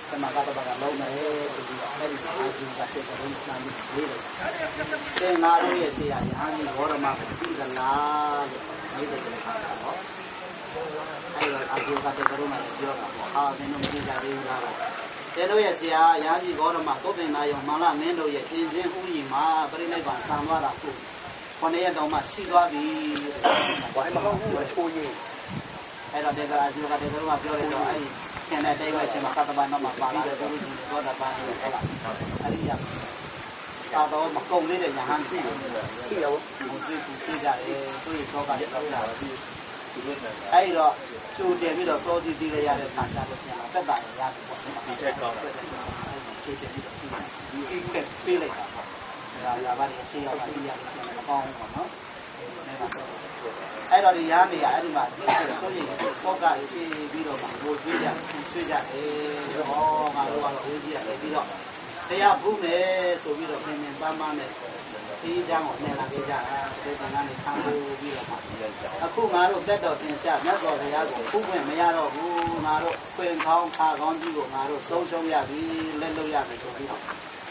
ဆမကတ္တပကလုံးမယ်ဆိုပြီးတော့အဲ့ဒီအာဇီကတဲ့ဘုန်းကြီးနာမည်လေးတယ်သင်္ဃာတို့ရဲ့ဆရာယဟန်ကြီးဘောရမကိုပြီးသလားလို့မေးတယ်ခါတော့အဲ့တော့အာဇီကတဲ့ဘုန်းကြီးပြောတာပေါ့အာသင်တို့မကြည့်ကြသေးဘူးလားတဲ့တို့ရဲ့ဆရာရာကြီးဘောရမသုတ်တင်နာယုံမင်္ဂလာမင်းတို့ရဲ့အင်းချင်းဥယျာဉ်မှာပြိဋိဘံဆံသွားတာကို ခொနည်းတော့မှရှိသွားပြီ။ဘာမှမဟုတ်ဘူးချိုးရင်အဲ့တော့တေကရာဇီကတေကရာပြောတယ်တော့အဲ့ဒီဆင်းတဲ့တိတ်ဝဲရှင်မှာကတ္တဘာနမှာပါလာတယ်ဘုရားရှင်သောတာပန်လို့ဟောလား။အဲ့ဒီရသာတော့မကုံလေးတဲ့ညာဟန်ပြီ။ရှိရောဘုရားသူရှိကြတယ်သူ့ရဲ့သောကလည်းတော့လာတယ်။အဲ့တော့ကျိုးတယ်ပြီးတော့စောစီတီးရရတဲ့ခါကျတော့ဆရာတက်တာရတယ်ပေါ့။ဒီထက်ကောင်းတယ်။ကျိုးတယ်ပြီးတော့ဒီအိတ်ကပေးလိုက်တာပေါ့။ ဒါရွာကနေအရှိရောက်တာပြရလို့ရှိရင်မကောင်းဘူးပေါ့နော်အဲ့တော့ဒီရားနေရအဲ့ဒီမှာဒီဆုံးနေပေါက်ကရေးပြီးတော့မှဘိုးကျွေးကြဆွေးကြတယ်ဟောငါတို့ကတော့ဦးကြီးရတယ်ပြီးတော့တရားဘူးမယ်ဆိုပြီးတော့ပြင်ပြင်ပန်းပန်းနဲ့ဒီအကြောင်းကိုနဲ့လာခဲ့ကြတာဒီကံကနေခံလို့ပြီးတော့မှအခုငါတို့တက်တော်တင်ချမြတ်စွာဘုရားကိုခုခွင့်မရတော့ဘူးငါတို့ခွင့်ကောင်းခါကောင်းကြီးကိုငါတို့ဆုံးရှုံးရပြီလက်လွတ်ရပြီဆိုပြီးတော့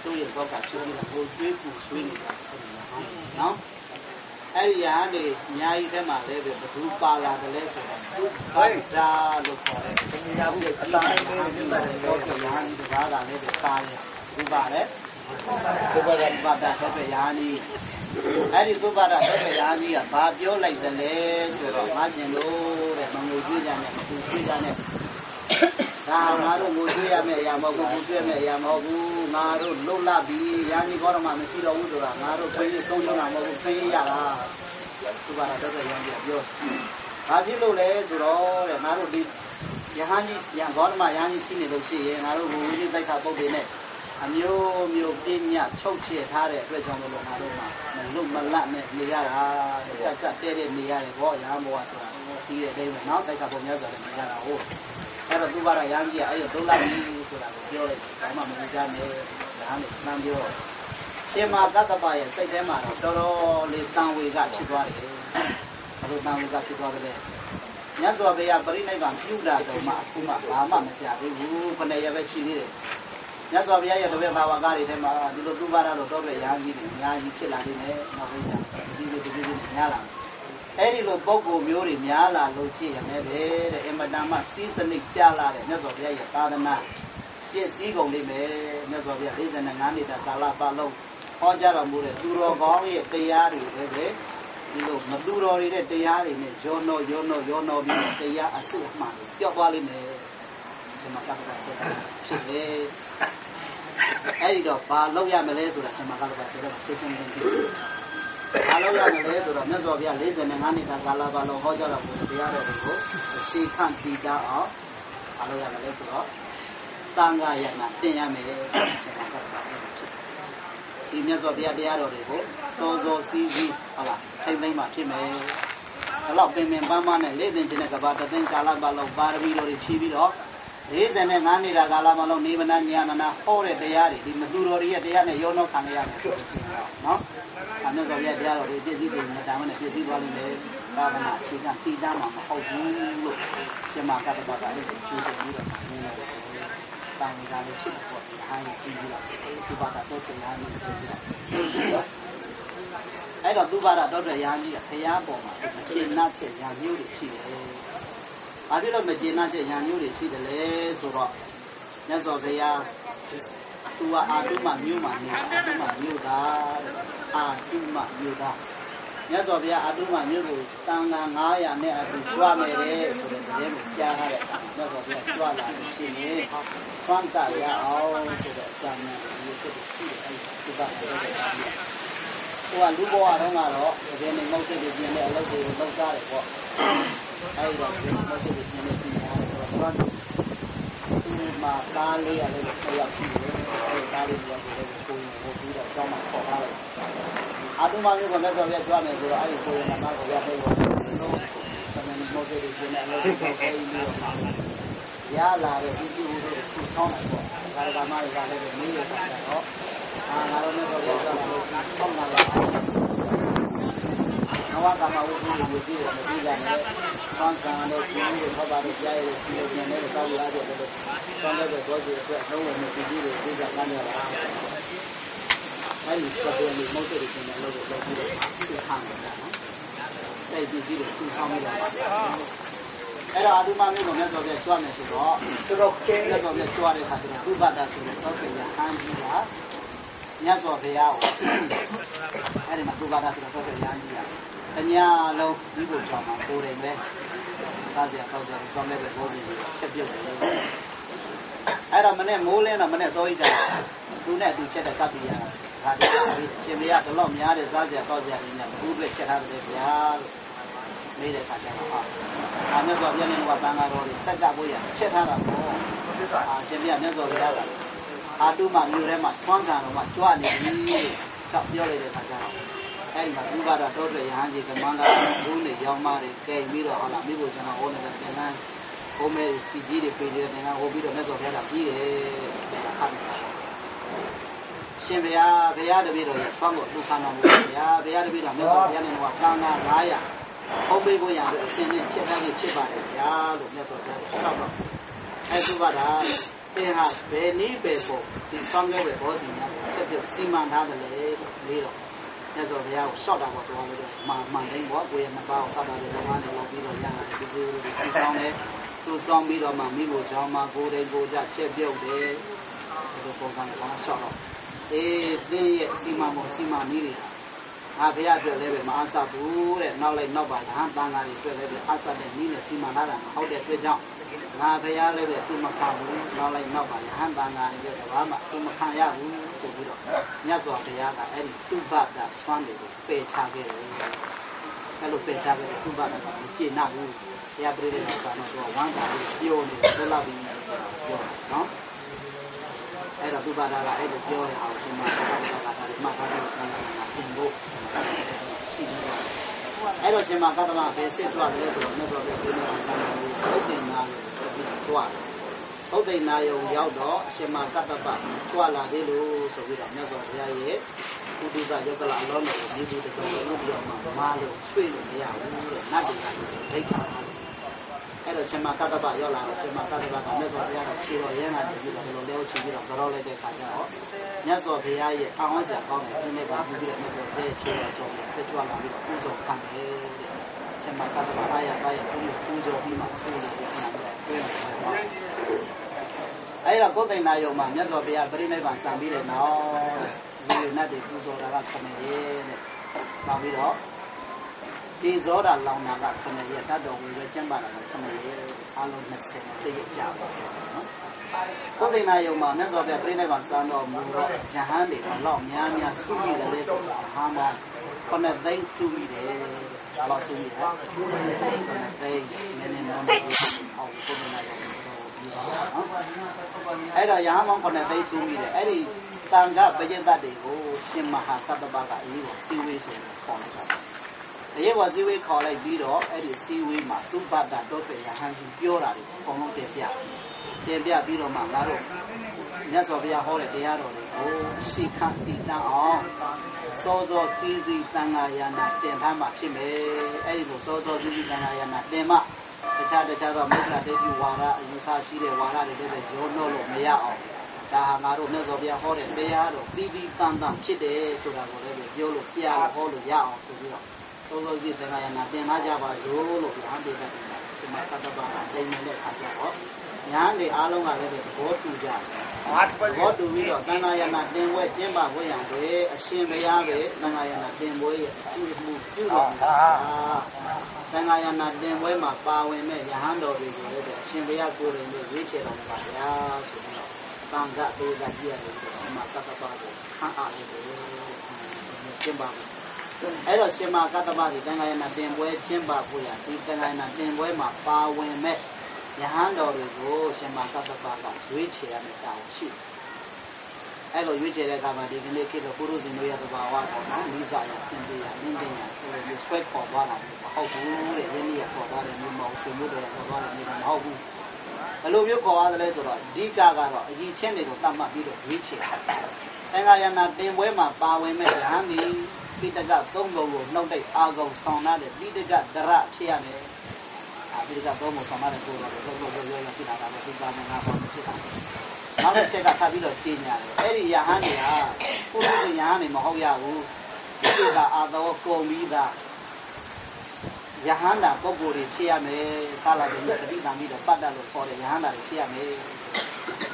ဆိုရင်တော့ကဖြစ်ပြီးတော့ကိုကျွေးပူဆွေးနေတာနော်အဲ့ဒီဟာနေအများကြီးထဲမှာလည်းပဲဘသူပါလာတယ်လဲဆိုတော့သူဗဒ္ဒါလို့ခေါ်တယ်။ဒီညာဘူးအတိုင်းပဲဒီမှာတော့ညာဒီဘာသာလည်းပါတယ်။ဒီပါလေသုဘရဘဒသဗ္ဗယာနီအဲ့ဒီသုဘရသဗ္ဗယာနီကဘာပြောလိုက်တယ်လဲဆိုတော့ငါရှင်တို့တဲ့မငိုကြည့်ကြနဲ့သူကြည့်ကြနဲ့ ဒါငါတို့ငိုကြွေးရမယ့်အရာမဟုတ်ဘူးငိုကြွေးရမယ့်အရာမဟုတ်ဘူးငါတို့လှုပ်လှပြီးရာဏီဘောရမမရှိတော့ဘူးဆိုတာငါတို့ဖိရင်ဆုံးရှုံးတာမဟုတ်ဘူးဖိရင်ရတာသူပါတော့တော့ရံပြပြောဘာဖြစ်လို့လဲဆိုတော့တဲ့ငါတို့ဒီယဟန်ကြီးယဟန်ဘောရမယဟန်ကြီးရှိနေလို့ရှိရင်ငါတို့ဘုံကြီးတိုက်ခါပုတ်တွေနဲ့အမျိုးမျိုးပြင်းမြချုပ်ချယ်ထားတဲ့အတွက်ကြောင့်လို့ငါတို့ကမလုံမလတ်နဲ့နေရတာကြက်ကြက်တဲတဲနေရတယ်ဘောရဟန်ဘောဆိုတာဒီတဲ့အတိုင်းပဲနော်တိုက်ခါပုံများဆိုတာနေရတာဟုတ် အဲ့တော့သူဘာရရဟန်းကြီးကအဲ့ရဒုလကြီးဆိုတာကိုပြောလိုက်ဘာမှမလုပ်ကြနဲ့ရဟန်းနဲ့နှမ်းပြောရှင်မာကတ္တပရဲ့စိတ်ထဲမှာတော့တော်တော်လေးတန်ဝေကဖြစ်သွားတယ်ဘလို့တန်ဝေကဖြစ်သွားတယ်မြတ်စွာဘုရားပြိဋိဘံပြုတာတော့မှအခုမှဘာမှမကြသေးဘူးခဏရပဲရှိသေးတယ်မြတ်စွာဘုရားရဲ့တပည့်သာဝကတွေထဲမှာဒီလိုသူပါရတော့တော့ပဲရာကြီးတွေအများကြီးဖြစ်လာနေတယ်နောက်ပိုင်းကျဒီလိုဒီလိုဒီများလာ အဲ့ဒီလိုပုံကိုမျိုးတွေများလာလို့ရှိရင်လည်းတဲ့အင်မတန်မှစီးစနစ်ကြလာတဲ့မြတ်စွာဘုရားရဲ့သာသနာပြည့်စည်ကုန်လိမ့်မယ်မြတ်စွာဘုရား45နှစ်တာကာလပတ်လုံးဟောကြားတော်မူတဲ့သူတော်ကောင်းရဲ့တရားတွေလည်းပဲဒီလိုမသူတော်တွေတဲ့တရားတွေနဲ့ရောနောရောနောရောနောပြီးတရားအစစ်အမှန်ပျောက်သွားလိမ့်မယ်ကျွန်တော်ကတည်းကဆက်ဖြစ်လေအဲ့ဒီတော့ဘာလုပ်ရမလဲဆိုတာကျွန်မကတော့ပြောတော့ရှင်းရှင်းလင်းလင်း ဘာလုပ်ရမလဲဆိုတော့မြတ်စွာဘုရား45နှစ်ကာလပတ်လုံးဟောကြားတော်မူတဲ့တရားတော်တွေကိုအရှိခန့်တည်တာအောင်ဘာလုပ်ရမလဲဆိုတော့တန်ခါရနာသင်ရမယ်ကျွန်မကတော့ပြောဒီမြတ်စွာဘုရားတရားတော်တွေကိုစောစောစီးစီးဟုတ်လားထိမ့်သိမ့်မှဖြစ်မယ်။ဒါတော့ပင်ပင်ပန်းပန်းနဲ့လေးသင်ခြင်းနဲ့ကဘာတသိန်းကာလပတ်လုံးပါရမီတော်တွေဖြည့်ပြီးတော့ 45နေတာကာလပတ်လုံးနေမနာညာနာဟောတဲ့တရားတွေဒီမသူတော်တွေရဲ့တရားနဲ့ရောနှောခံရမယ်ဆိုလို့ရှိရင်နော်။အမြတ်စွာဘုရားတရားတော်တွေပြည့်စည်ခြင်းနဲ့တာဝန်နဲ့ပြည့်စည်သွားလိမ့်မယ်။သာသနာအရှိကတည်တမ်းမှာမဟုတ်ဘူးလို့ရှင်မကတ္တပါကလည်းကျူးတယ်ပြီးတော့နင်းတယ်။တာဝန်ကလည်းဖြစ်ပေါ်တယ်။အားရကြည့်ပြီးတော့ဒီဘာသာတော့တရားနဲ့ဖြစ်ပြီးတော့အဲ့တော့သူဘာသာတော့တရားကြီးကခရားပေါ်မှာရှင်းနှချက်ညာမျိုးတွေရှိတယ်။ ဘာဖြစ်လို့မကျေနပ်ချက်ညာမျိုးတွေရှိတယ်လဲဆိုတော့မြတ်စွာဘုရားသူကအာတုမမျိုးမှာနေအာတုမမျိုးသားအာတုမမျိုးသားမြတ်စွာဘုရားအာတုမမျိုးကိုတန်ခါ900နဲ့အတူကြွမယ်တဲ့ဆိုတဲ့သတင်းကိုကြားရတဲ့မြတ်စွာဘုရားကြွလာလို့ရှိရင်သွမ်းတရအောင်ဆိုတဲ့အကြောင်းနဲ့ဒီဖြစ်ရှိတယ်အဲ့ဒီသူကပြောတယ်ဟိုကလူဘဝတုန်းကတော့ဒီနေ့မုတ်စိတ်တွေပြင်းတဲ့အလုပ်တွေလုပ်ကြတယ်ပေါ့ အဲဒီတော့ဒီမုတ်စိတ်တွေပြင်းနေပြီဆိုတော့သူဒီမှာကားလေးရတယ်လို့ပြောရပြီအဲဒီကားလေးရောက်တယ်ကိုယ်ကိုပြီးတော့ကြောင်းမှာခေါ်ထားတယ်အာတုမမျိုးကလည်းဆိုပြကြွမယ်ဆိုတော့အဲဒီကိုယ်ကမှကိုရတဲ့ဘောလုံးသမန်မုတ်စိတ်တွေပြင်းတဲ့အလုပ်တွေလုပ်ပြီးတော့ရလာတဲ့ဒီလိုတွေသူဆောင်းတယ်ပေါ့ဒါကမှလည်းလည်းနေရတာတော့အာငါတို့လည်းတော့ပြောတာလို့ဆောင်းလာတာန ဝကမဝုဒ္ဓကိုကြည့်ရမကြည့်ကြနဲ့။ဆောင်းဆံနဲ့ကျင်းကိုထောက်ပါလို့ကြားရတဲ့ဒီလိုကျင်တဲ့တောင်းရတဲ့လို့ဆောင်းတဲ့ဘောကြီးအတွက်လုံးဝမကြည့်ကြည့်လို့သိကြကမ်းရတာ။အဲဒီစတဲ့လူမဟုတ်တဲ့ကျင်တဲ့လို့လုပ်ပြီးတော့သူခံနေတာနော်။တိုက်ကြည့်ကြည့်လို့သူဆောင်းနေတာ။အဲ့တော့အဒုမမျိုးကိုမြတ်စွာဘုရားကြွမယ်ဆိုတော့သူတို့ကျင်းမြတ်စွာဘုရားကြွတဲ့အခါကျတော့သူဘတ်တာဆိုတဲ့သောကေယဟန်ကြီးကမြတ်စွာဘုရားကိုအဲ့ဒီမှာသူဘတ်တာဆိုတဲ့သောကေယဟန်ကြီးက တညာလုံးဒီကိုကြောင်းမှာကိုယ်တိုင်ပဲစားကြတော့ကြဆောင်းတဲ့ဘောကြီးချက်ပြုတ်တယ်အဲ့တော့မနေ့မိုးလင်းတော့မနေ့စောကြီးကြသူနဲ့သူချက်တဲ့ကပ်ပြီးရတာဒါတည်းရှင်မရတော့လောက်များတဲ့စားကြတော့ကြနေတယ်ဘူးတွေချက်ထားတယ်ဗျာလို့မေးတဲ့ခါကျတော့ဟာအာမြတ်စွာဘုရားနဲ့ကတန်ဃာတော်တွေစက်ကဖို့ရချက်ထားတာပေါ့အာရှင်ဘုရားမြတ်စွာဘုရားကအာတုမမျိုးထဲမှာဆွမ်းခံတော်မှာကြွနေပြီလို့ဆောက်ပြောလိုက်တဲ့ခါကျတော့ အဲ့ဒီမှာဘုရားတော်တော်ရဟန်းကြီးကမန္တရာဘုန်းတွေရောင်းမတွေကဲပြီးတော့ဟာလာမိဖို့ကျွန်တော်ဟောနေတဲ့သင်္ကန်းဟိုမဲစီကြီးတွေပေးနေတဲ့သင်္ကန်းဟိုပြီးတော့မြတ်စွာဘုရားကပြီးတယ်ခါတယ်ရှင်ဘုရားဘုရားတပည့်တော်ရဲ့ဆွမ်းကိုလူခံတော်မူပါဗျာဘုရားတပည့်တော်မြတ်စွာဘုရားနဲ့တော့တန်ခါ900ဖုံးပေးကိုရတဲ့အစဉ်နဲ့ချက်သားကြီးဖြစ်ပါတယ်ဗျာလို့မြတ်စွာဘုရားရှောက်တော့အဲသူကဒါတင်ဟာဘယ်နည်းပဲပေါ့ဒီဆောင်းခဲ့ပဲဘောစီများချက်ပြစီမံထားတယ်လေလေးတော့ မြတ်စွာဘုရားကိုရှောက်တာပေါ့တော်လို့မာမှန်တိုင်းပေါ့ကိုယ်ရဲ့နှစ်ပါးကိုစောက်တာတဲ့လောကနဲ့လောက်ပြီးတော့ရလာတယ်ဒီလိုဒီစီဆောင်တယ်သူတောင်းပြီးတော့မှမိဖို့ကြောင်းမှာကိုယ်တိုင်ကိုယ်ကြချက်ပြုတ်တယ်ဒီလိုပုံစံကောင်းရှောက်တော့အေးတင်းရဲ့စီမံမို့စီမံနည်းတွေငါဘုရားအတွက်လည်းပဲမအားစဘူးတဲ့နောက်လိုက်နောက်ပါလဟန်တန်ဃာတွေအတွက်လည်းပဲအားစတဲ့နည်းနဲ့စီမံလာတာမဟုတ်တဲ့အတွက်ကြောင့် ငါဘုရားလည်းပဲသူမခံဘူးနောက်လိုက်နောက်ပါလဟန်တန်ဃာတွေအတွက်ဘာမှသူမခံရဘူးဆိုပြီးတော့မြတ်စွာဘုရားကအဲ့ဒီသူဘတာဆွမ်းတွေကိုပယ်ချခဲ့တယ်အဲ့လိုပယ်ချခဲ့တဲ့သူဘတာကမကျေနပ်ဘူးဘုရားပြည့်တဲ့ဆာတော့သူကဝမ်းသာပြီးပြောနေတယ်ဆိုလာပြီးပြောနော်အဲ့တော့သူဘတာကအဲ့လိုပြောရအောင်ရှင်မဘုရားကဒါမှတ်ထားတယ်ပြင်ဖို့ရှိတယ် အဲ့တော့ရှင်မကတ္တမပဲစစ်သွားတယ်ဆိုတော့မြတ်စွာဘုရားပြောနေတာဆံလို့ဘုဒ္ဓနာကိုပြီးသွားဘုဒ္ဓနာယုံရောက်တော့ရှင်မကတ္တပကြွလာသေးလို့ဆိုပြီးတော့မြတ်စွာဘုရားရဲ့ကုသဇယောကလအလုံးကိုမြေကြီးတစ်စုံလုံးပြီးတော့မှမာလို့ရွှေ့လို့မရဘူးတဲ့နတ်တွေကဒိဋ္ဌာ အဲ့တော့ရှင်မကတ္တပရောက်လာတော့ရှင်မကတ္တပကမြတ်စွာဘုရားကခြေတော်ရဲငါတည်ပြီးတော့ဘယ်လိုလဲချီပြီးတော့ကြောလိုက်တဲ့ခါကျတော့မြတ်စွာဘုရားရဲ့အောင်းဝဆရာကောင်းတဲ့ဒီနေ့ကပြီးပြီးတော့မြတ်စွာဘုရားခြေတော်ဆုံးတဲ့ကြွလာပြီးတော့ပူဇော်ခံတယ်တဲ့ရှင်မကတ္တပအားရပါရပူပူဇော်ပြီးမှပူဇော်ပြီးမှတွေ့တယ်အဲ့တော့ကိုယ်တိုင်နာယုံမှာမြတ်စွာဘုရားပြိဋိဘံစံပြီးတဲ့နောက်ဒီနတ်တွေပူဇော်တာကခမရေတဲ့နောက်ပြီးတော့ ဒီဇောတာလောင်နာကခမရေတတ်တော်ဝင်ပဲကျမ်းပါတာကခမရေအလုံး20နဲ့တည့်ရကြပါနော်ကိုယ်တိုင်နာယုံမှာမြတ်စွာဘုရားပြိဋိဘံစံတော်မူတော့ယဟန်တွေတော့များများစုမိတယ်လေဆိုတော့ဟာမောခုနှစ်သိန်းစုမိတယ်ဘာစုမိလဲခုနှစ်သိန်းနည်းနည်းမောင်းနေအောင်ကိုယ်တိုင်နာယုံအဲ့တော့ရဟန်းမောင်းခုနှစ်သိန်းစုမိတယ်အဲ့ဒီတန်ခပရိသတ်တွေကိုရှင်မဟာကတ္တပကအရေးကိုစီဝေးဆိုခေါ်လိုက်တာ အရေးကစီဝေးခေါ်လိုက်ပြီးတော့အဲ့ဒီစီဝေးမှာသူပတ္တတောတေရဟန်းကြီးပြောတာတွေအကုန်လုံးတင်ပြတင်ပြပြီးတော့မှငါတို့မြတ်စွာဘုရားဟောတဲ့တရားတော်တွေကိုရှိခတည်တတ်အောင်စောစောစီစီတန်ဃာယာနာတင်ထားမှဖြစ်မယ်အဲ့ဒီလိုစောစောစီစီတန်ဃာယာနာတင်မှတခြားတခြားသောမိစ္ဆာဒိဋ္ဌိဝါဒအယူဆရှိတဲ့ဝါဒတွေလည်းရောနှောလို့မရအောင်ဒါဟာငါတို့မြတ်စွာဘုရားဟောတဲ့တရားတော်ပြီးပြီးတန်တန်ဖြစ်တယ်ဆိုတာကိုလည်းပြောလို့ပြလို့ဟောလို့ရအောင်ဆိုပြီးတော့ စောစောစီတန်ဃာယာနာတင်ထားကြပါစို့လို့ဗျာဒေသတင်တာရှင်မတတ္တပါအတိမ်နေတဲ့အခါကျတော့ညာနေအားလုံးကလည်းသဘောတူကြတယ်။ဘောတူပြီးတော့သံဃာယနာတင်ပွဲကျင်းပဖို့ရန်တွေအရှင်ဘုရားပဲသံဃာယနာတင်ပွဲရဲ့အကျိုးမှုပြုတော်မူတာ။သံဃာယနာတင်ပွဲမှာပါဝင်မဲ့ယဟန်တော်တွေကိုလည်းအရှင်ဘုရားကိုယ်တိုင်နဲ့ရွေးချယ်တော်မူပါဗျာဆိုပြီးတော့သံဃာဒေသကြီးရတယ်ရှင်မတတ္တပါကိုဟန်အားရတယ်ကျင်းပဖို့ အဲ့တော့ရှင်မကတ္တပဒီတန်ခါယနာတင်ပွဲကျင်းပဖို့ရဒီတန်ခါယနာတင်ပွဲမှာပါဝင်မဲ့ယဟန်တော်တွေကိုရှင်မကတ္တပကရွေးချယ်ရမယ့်တာဝန်ရှိတယ်။အဲ့လိုရွေးချယ်တဲ့အခါမှာဒီကနေ့ခေတ်တော့ပုရုဇဉ်တို့ရဲ့သဘာဝပေါ့နော်မိစားရဆင်းပြေရနင်းတင်ရဆိုလို့ဆွဲခေါ်သွားတာမဟုတ်ဘူးတဲ့ယနေ့ရခေါ်သွားတယ်မျိုးမဟုတ်ဆွေမျိုးတွေခေါ်သွားတယ်မျိုးမဟုတ်ဘူး။ဘယ်လိုမျိုးခေါ်ရတယ်လဲဆိုတော့အဓိကကတော့အကြီးချင်းတွေကိုတတ်မှတ်ပြီးတော့ရွေးချယ်တာ။တန်ခါယနာတင်ပွဲမှာပါဝင်မဲ့ယဟန်ဒီ ပိတကသုံးလုံးကိုနှုတ်တိုက်အာကုံဆောင်ရတဲ့ပိတကဒရဖြစ်ရမယ်။အပိတကသုံးလုံးဆောင်ရတဲ့ကိုယ်တော်တွေလုံးလုံးရောရောဖြစ်တာကလည်းဒီပါနဲ့ငါပေါ့ဖြစ်တာ။နောက်တစ်ချက်ကထပ်ပြီးတော့ကျင်းညာတယ်။အဲ့ဒီယဟန်တွေကပုရိသယဟန်တွေမဟုတ်ရဘူး။ပိတကအာသောကုံပြီးသားယဟန္တာပုဂ္ဂိုလ်တွေဖြစ်ရမယ်ဆလာတယ်တတိတံပြီးတော့ပတ်တယ်လို့ခေါ်တယ်ယဟန္တာတွေဖြစ်ရမယ်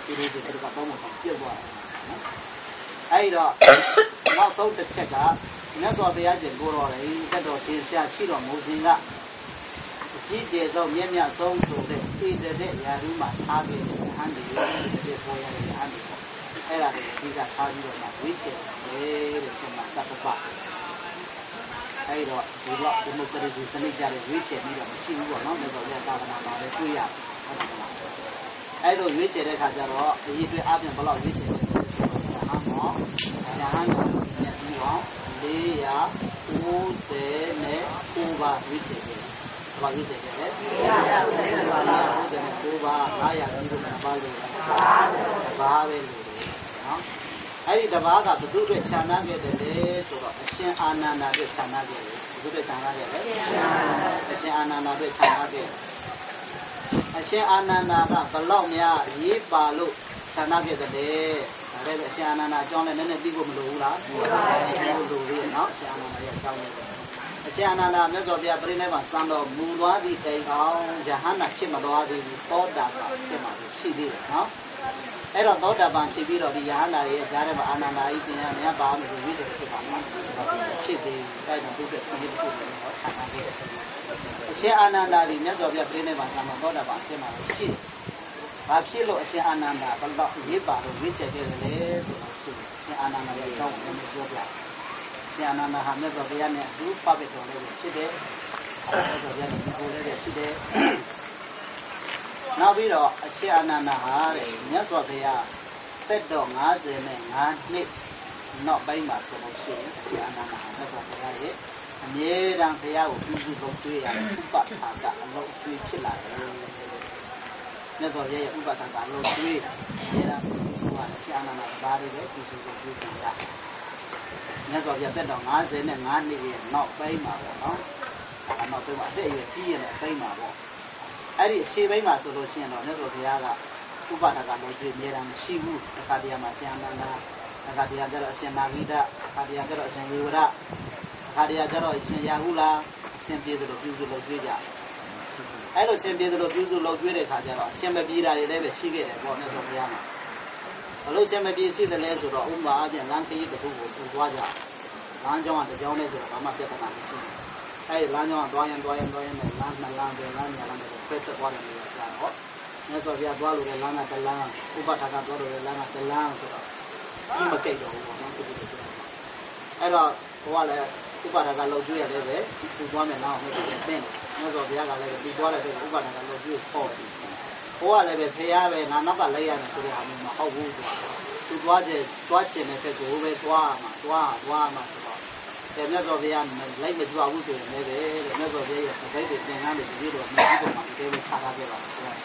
ဒီလိုဒီကတော့ပုံမှန်ပြုတ်သွားတယ်နော်အဲ့တော့နောက်ဆုံးတစ်ချက်က မြတ်စွာဘုရားရှင်ကိုတော်တယ်တက်တော်ရှင်ရှာရှိတော်မူစဉ်ကအကြီးကျယ်ဆုံးမြတ်မြတ်ဆုံးဆိုတဲ့ဣတတဲ့ယာရုမှာထားခဲ့တဲ့ဟန်ဒီရဲ့ပေါ်ရတဲ့ဟန်ဒီပေါ့အဲ့ဒါတွေအဓိကထားပြီးတော့မှဝိချေတယ်တဲ့ရှင်မတပ္ပပအဲ့တော့ဒီလောက်ဒီမိုကရေစီစနစ်ကြတဲ့ရွေးချယ်ပြီးတော့မရှိဘူးပေါ့နော်မြတ်စွာဘုရားသာသနာမှာလည်းတွေ့ရတယ်ဟုတ်တယ်မလားအဲ့လိုရွေးချယ်တဲ့ခါကျတော့အရေးတွေအပြင်ဘယ်လောက်ရွေးချယ်လဲဆိုတော့ဟာမောညာဟန်တော်မြတ်ကြီးအောင် 490နဲ့9ပါရွေးချယ်ခဲ့တယ်။ဘာရွေးချယ်ခဲ့လဲ490ပါ9ပါ900ပြီးတော့ပါလို့ပါပဲလို့နော်အဲ့ဒီတပါးကဘုသူအတွက်ခြံနာခဲ့တယ်လေဆိုတော့အရှင်အာနန္ဒာအတွက်ခြံနာခဲ့တယ်ဘုသူအတွက်ခြံနာခဲ့တယ်အရှင်အာနန္ဒာအတွက်ခြံနာခဲ့အရှင်အာနန္ဒာကဘလောက်များရေးပါလို့ခြံနာခဲ့တ ယ်လေဒါလည်းအရှင်အာနန္ဒာအကြောင်းလည်းနည်းနည်းသိဖို့မလိုဘူးလားမလိုပါဘူးလိုသေးတယ်နော်အရှင်အာနန္ဒာရဲ့အကြောင်းလည်းအရှင်အာနန္ဒာမြတ်စွာဘုရားပြိဋိဘံစံတော်မူသွားသည့်တိုင်အောင်ယဟန္တာဖြစ်မသွားသေးဘူးသောတာပန်ဖြစ်မှာရှိသေးတယ်နော်အဲ့တော့သောတာပန်ဖြစ်ပြီးတော့ဒီယဟန္တာရဲ့ဈာထဲမှာအာနန္ဒာကြီးသင်ရနေရပါမယ်ဆိုပြီးဆိုဖြစ်ပါမယ်ဖြစ်သေးတယ်အဲ့တော့သူ့အတွက်ဒီတစ်ခုကိုဟောထားတာခဲ့တယ်အရှင်အာနန္ဒာဒီမြတ်စွာဘုရားပြိဋိဘံစံတော်သောတာပန်ဆင်းမှာရှိတယ် ဘာဖြစ်လို့အရှင်အာနန္ဒာဘလောက်ရေးပါလို့ဝိချက်ခဲ့တယ်လဲဆိုတော့ရှိတယ်အရှင်အာနန္ဒာရဲ့အကြောင်းကိုလည်းပြောပြရှင်အာနန္ဒာဟာမြတ်စွာဘုရားနဲ့အတူပပစ်တော်လေးဖြစ်တယ်မြတ်စွာဘုရားနဲ့ကိုယ်လေးဖြစ်တယ်နောက်ပြီးတော့အရှင်အာနန္ဒာဟာတဲ့မြတ်စွာဘုရားတက်တော်55နှစ်နောက်ပိုင်းမှာဆိုလို့ရှိရင်အရှင်အာနန္ဒာဟာမြတ်စွာဘုရားရဲ့အမြဲတမ်းဘုရားကိုပြုစုလုပ်တွေ့ရတဲ့ဥပထာကအလုံးကျွေးဖြစ်လာတယ် မြတ်စွာဘုရားရဲ့ဥပထာကအလုံးကျွေးအမြဲတမ်းပြုစုရတဲ့ဆရာနာနာဘာတွေပဲပြုစုလုပ်တွေ့ကြတာမြတ်စွာဘုရားတက်တော်55နှစ်ရဲ့နောက်ပိုင်းမှာပေါ့နော်ဒါနောက်ပိုင်းမှာအသက်အရွယ်ကြီးရတဲ့အပိုင်းမှာပေါ့အဲ့ဒီရှေးပိုင်းမှာဆိုလို့ရှိရင်တော့မြတ်စွာဘုရားကဥပဒါကလုံးကျွေးအမြဲတမ်းမရှိဘူးတစ်ခါတည်းမှာဆရာနာနာတစ်ခါတည်းကျတော့အရှင်နာဂိတတစ်ခါတည်းကျတော့အရှင်ဝေဝရခါတည်းကျတော့ရှင်ရာဟုလားအရှင်ပြေသလိုပြုစုလုပ်ကျွေးကြ အဲ့လိုရှင်ပြေသလိုပြုစုလုပ်ကျွေးတဲ့ခါကျတော့အရှင်မပြေတာတွေလည်းပဲရှိခဲ့တယ်ပေါ့နဲ့ဆိုဘုရားမှာဘလို့ရှင်မပြေရှိတယ်လဲဆိုတော့ဥမာအပြင်လမ်းခရီးတစ်ခုကိုပူသွားကြလမ်းကြောင်းကတစ်ကြောင်းနဲ့ဆိုတော့ဘာမှပြဿနာမရှိဘူးအဲ့ဒီလမ်းကြောင်းကသွားရင်သွားရင်သွားရင်နဲ့လမ်းနှစ်လမ်းပဲလမ်းညာလမ်းပဲဖက်သက်သွားတယ်လို့ပြောတာဟောမြတ်စွာဘုရားသွားလို့လည်းလမ်းကတစ်လမ်းဥပထာကသွားလို့လည်းလမ်းကတစ်လမ်းဆိုတော့ဒီမကိတ်တော့ဘူးပေါ့နော်ဒီလိုပြောအဲ့တော့ဘုရားလည်းဥပါဒကလောက်ကျွေးရတယ်ပဲသူသွားမယ်နောက်မှပြန်တင် မြတ်စွာဘုရားကလည်းဒီသွားတဲ့ဥပါဒကလောက်ကျွေးပေါ့တယ်ဘုရားလည်းပဲဖះပဲငါနောက်ကလိုက်ရမယ်ဆိုတဲ့ဟာမျိုးမဟုတ်ဘူးသူသူသွားချင်သွားချင်တဲ့ဖက်ကိုပဲသွားမှာသွားသွားမှာဆိုတော့တယ်မြတ်စွာဘုရားလိုက်မကြွဘူးဆိုရင်လည်းပဲတဲ့မြတ်စွာဘုရားရဲ့တပိတ်တွေသင်္ကန်းတွေဒီလိုတော့မြတ်ကြီးပေါ်မှာဒီလိုချထားခဲ့ပါဆိုတော့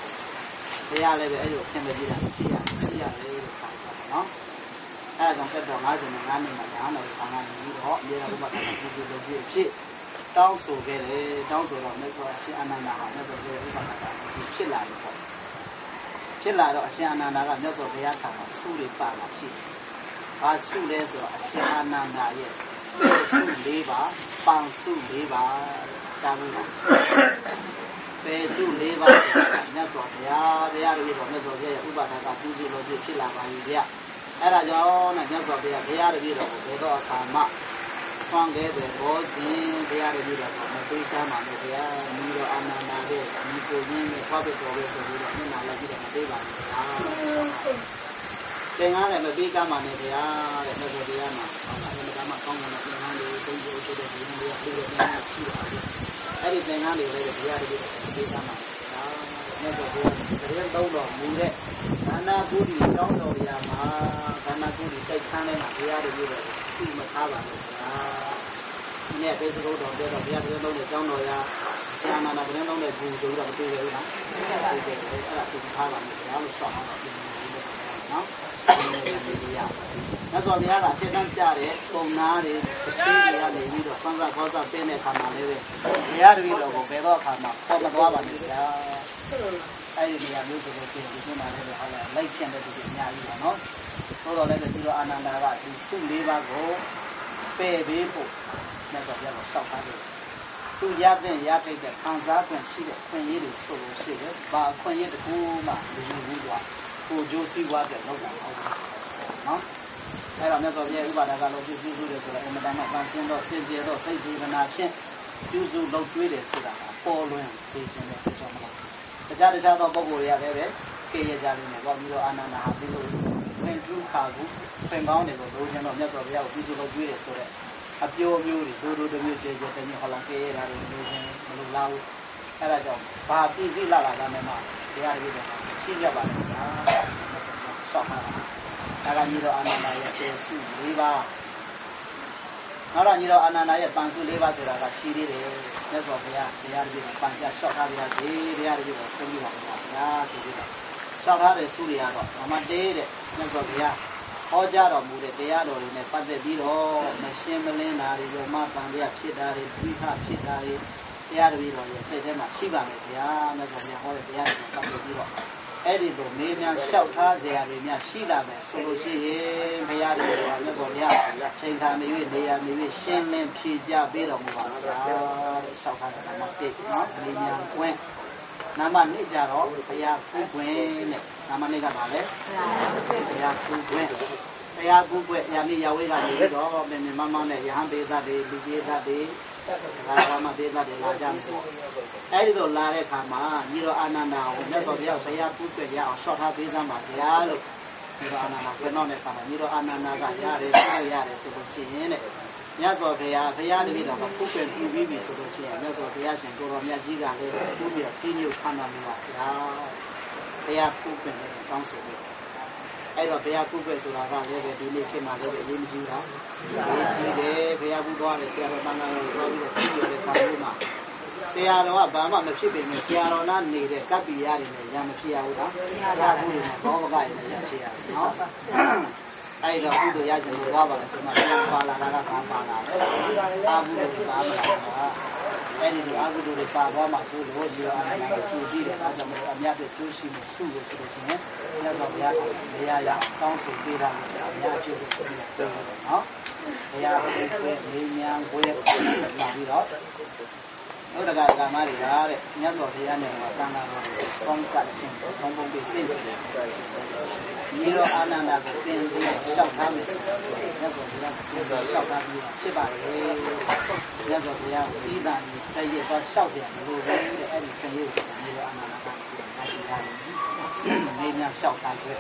ဘုရားလည်းပဲအဲ့လိုဆင်မပြေတာရှိရရှိရတယ်လို့ခါကြပါနော်အဲဒါကြောင့်တက်တော်55နှစ်မှာညာတော်ဘာသာကြီးတော့အမြဲတမ်းဥပဒေပြုစုလုပ်ပြီးဖြစ် တောင်းဆိုခဲ့တယ်တောင်းဆိုတော့မြတ်စွာရှင်အနန္ဒာဟာမြတ်စွာဘုရားဥပဒေဖြစ်လာတယ်ပေါ့ဖြစ်လာတော့အရှင်အနန္ဒာကမြတ်စွာဘုရားထာမှာဆုတွေပါလာရှိတယ်။ဘာဆုလဲဆိုတော့အရှင်အနန္ဒာရဲ့ဆု၄ပါးပန်ဆု၄ပါးကြားလို့ပေစု၄ပါးမြတ်စွာဘုရားဘုရားတပည့်တော်မြတ်စွာဘုရားရဲ့ဥပဒါကပြုစုလို့ဖြစ်လာပါပြီဗျာအဲ့ ဒါကြောင့်နဲ့မြတ်စွာဘုရားဘုရားတပည့်တော်ကိုဘယ်တော့အခါမှဆွမ်းခဲ့တဲ့ဘောဇင်ဘုရားတပည့်တော်ကိုမသိချမ်းပါနဲ့ဘုရားမိတော်အာနန္ဒာရဲ့မိကိုရင်းနဲ့ဖွားပြတော်ပဲဆိုပြီးတော့မျက်နှာလိုက်ပြီးတော့မသိပါဘူးဗျာသင်္ကန်းလည်းမပြီးကမ်းပါနဲ့ဗျာတဲ့မြတ်စွာဘုရားမှာဟောတာလည်းကမ်းမှာကောင်းတဲ့သင်္ကန်းတွေတုံးရုပ်ရှိတဲ့ဒီလိုမျိုးပြည့်တဲ့သင်္ကန်းရှိပါတယ်အဲ့ဒီသင်္ကန်းတွေလည်းဘုရားတပည့်တော်မသိကမ်းပါဒါမြတ်စွာဘုရားတရင်သုံးတော်မူတဲ့ဒါနာကုတိတောင်းတော်ရာမှာဒါနာကုတိစိတ်ခမ်းထဲမှာဘုရားတပည့်တော်သိမထားပါနဲ့ဗျာ ဒီနေ့ဘေးစကုတ်တော်ပြောတော့ဘုရားတပည့်တော်ရဲ့တောင်းတော်ရာဆရာနာနာတရင်သုံးတဲ့ဘူဆိုပြီးတော့မတွေ့ရဘူးလားဟုတ်ကဲ့အဲ့ဒါသိထားပါနဲ့ဗျာလို့ဆောင်းတော့ပြင်နေတယ်နော်မြတ်စွာဘုရားကအထက်တန်းကြတဲ့ပုံနာတွေအရှိတွေကနေပြီးတော့ဆန်းစားခေါ်စားပြင်းတဲ့ခါမှာလည်းပဲဘုရားတပည့်တော်ကိုဘယ်တော့အခါမှာပေါ်မသွားပါနဲ့ဗျာအဲ့ဒီနေရာမျိုးဆိုလို့ရှိရင်ဒီမှာလည်းဟုတ်လားလိုက်ချင်တဲ့သူတွေအများကြီးပါနော်သို့တော်လည်းဒီလိုအာနန္ဒာကဒီစုလေးပါးကို ပယ်ပေးဖို့မြတ်စွာဘုရားကစောက်ထားတယ်သူရတဲ့ရထိုက်တဲ့ခံစား권ရှိတဲ့ခွင့်ရည်တွေဆိုလို့ရှိတယ်။ဘာခွင့်ရည်တခုမှမယူဘူးကွာ။ကိုကြိုးစည်းဝါးတဲ့လောက်တာဟုတ်နော်။အဲ့တော့မြတ်စွာဘုရားဥပါဒကလို့ပြုပြုစုတယ်ဆိုတော့အင်မတန်မှပန်းရှင်းတော့စင်ကြယ်တော့စိတ်စေတနာဖြင့်ပြုစုလုပ်ကျွေးတယ်ဆိုတာပေါ်လွင်သိခြင်းတဲ့ကြောင့်မလား။တခြားတခြားသောပုဂ္ဂိုလ်တွေကလည်းပဲကေရကြလိမ့်မယ်။ဘာပြီးတော့အာနန္ဒာဟာဒီလို ဝင်ကျူးခါကူပင်ကောင်းတွေကိုလိုချင်တော့မြတ်စွာဘုရားကိုပြုစုလုပ်ကျွေးတယ်ဆိုတဲ့အပြိုးမျိုးတွေဒိုးဒိုးတမျိုးချေချေတမျိုးဟောလာကေရတာတွေလိုချင်မလို့လာဘူး။အဲ့ဒါကြောင့်ဘာပြည့်စည်လာလာတာနဲ့မှတရားတွေတော့ချိရပါလိမ့်မယ်။ဆောက်ပါလား။ဒါကညီတော်အာနန္ဒာရဲ့ကျေစု၄ပါးနောက်တော့ညီတော်အာနန္ဒာရဲ့ပန်စု၄ပါးဆိုတာကရှိသေးတယ်။မြတ်စွာဘုရားတရားတွေပန်ကြလျှောက်ထားပြရစေ။တရားတွေကိုခွင့်ပြုပါဘုရား။ဆိုပြီးတော့ လျှောက်ထားတဲ့စုတွေကတော့မမတေးတဲ့မြတ်စွာဘုရားဘဟောကြားတော်မူတဲ့တရားတော်တွေနဲ့ပတ်သက်ပြီးတော့မရှင်းမလင်းတာတွေရောမတန်တရားဖြစ်တာတွေဒုက္ခဖြစ်တာတွေတရားတပည့်တော်ရဲ့စိတ်ထဲမှာရှိပါမယ်ဗျာမြတ်စွာဘုရားဟောတဲ့တရားတွေပတ်သက်ပြီးတော့အဲ့ဒီလိုမေးများလျှောက်ထားစရာတွေများရှိလာမယ်ဆိုလို့ရှိရင်ဘုရားတော်ကမြတ်စွာဘုရားချိန်ခါနေ၍နေရာနေ၍ရှင်းလင်းဖြေကြပေးတော်မူပါဗျာတဲ့လျှောက်ထားတဲ့နာမတိတ်နော်မေးများကွင်း နာမနှစ်ကြတော့ဘုရားဖူးခွင်းတဲ့နာမနှစ်ကပါလေဘုရားဖူးခွင်းတရားကူးကွယ်ရာမိရဝေးကနေပြီးတော့မြင်မြင်မမနဲ့ယဟန်ပေသတ်တွေလူပြေသတ်တွေဒါကမှပေသတ်တွေလာကြမယ်ဆိုအဲဒီလိုလာတဲ့အခါမှာညီတော်အာနန္ဒာကိုမြတ်စွာဘုရားဆရာကူးကွယ်ရအောင်ရှော့ထားပေးစမ်းပါဗျာလို့ညီတော်အာနန္ဒာပြန်တော့တဲ့အခါမှာညီတော်အာနန္ဒာကရတယ်ပြည့်ရတယ်ဆိုလို့ရှိရင်တဲ့ မြတ်စွာဘုရားဘုရားတပည့်တော်ကဖုတ်ပြန်ပြုပြီးပြီဆိုလို့ရှိရင်မြတ်စွာဘုရားရှင်ကိုတော်မြတ်ကြီးကလည်းပြုပြီးတော့ကြီးညို့ခံတော်မူပါဗျာဘုရားဖုတ်ပြန်တောင်းဆိုပြီးအဲ့တော့ဘုရားကုကွယ်ဆိုတာကလည်းပဲဒီနေ့ခေတ်မှာလည်းပဲအရေးမကြီးတာအရေးကြီးတယ်ဘုရားကုသွားတယ်ဆရာတော်တန်တန်တော်ပြောပြီးတော့ပြီးရတဲ့ခါလေးမှာဆရာတော်ကဘာမှမဖြစ်ပေမဲ့ဆရာတော်နာနေတဲ့ကပ္ပိယတွေနဲ့ရံမဖြစ်ရဘူးလားရဘူးတွေနဲ့ဘောဘကတွေနဲ့ရဖြစ်ရတယ်နော် အဲ့တော့ကုသိုလ်ရခြင်းလို့သွားပါလားကျွန်မပြန်ပါလာတာကဘာပါလာလဲအာဟုတို့ပါမလားအဲ့ဒီလိုအာဟုတို့တွေပါသွားမှဆိုလို့ဒီလိုအားနဲ့ကျူကြည့်တယ်အဲဒါကြောင့်မို့အများပြကျိုးရှိမှုစုလို့ဆိုလို့ချင်းမြတ်စွာဘုရားနေရာရတောင်းဆိုပေးတာလို့အများကျိုးလို့ပြောတယ်နော်ဘုရားဘုရားနေညာကိုရလာပြီးတော့ဘုရားကဓမ္မတွေကတဲ့မြတ်စွာဘုရားနဲ့မှာတန်ခါတော်ဆောင်းကချင်းဆောင်းပုံပြီးပြင်ချင်တယ် ညီတော်အာနန္ဒာကိုပြင်ပြီးရှောက်ထားမယ်ဆိုတော့မြတ်စွာဘုရားကိုရှောက်ထားပြီးဖြစ်ပါလေမြတ်စွာဘုရားဤသာတည့်ရတော့ရှောက်ပြန်လို့ပဲတဲ့အဲ့ဒီဆင်းရဲကိုညီတော်အာနန္ဒာကနာရှိထားတယ်မေးများရှောက်ထားခဲ့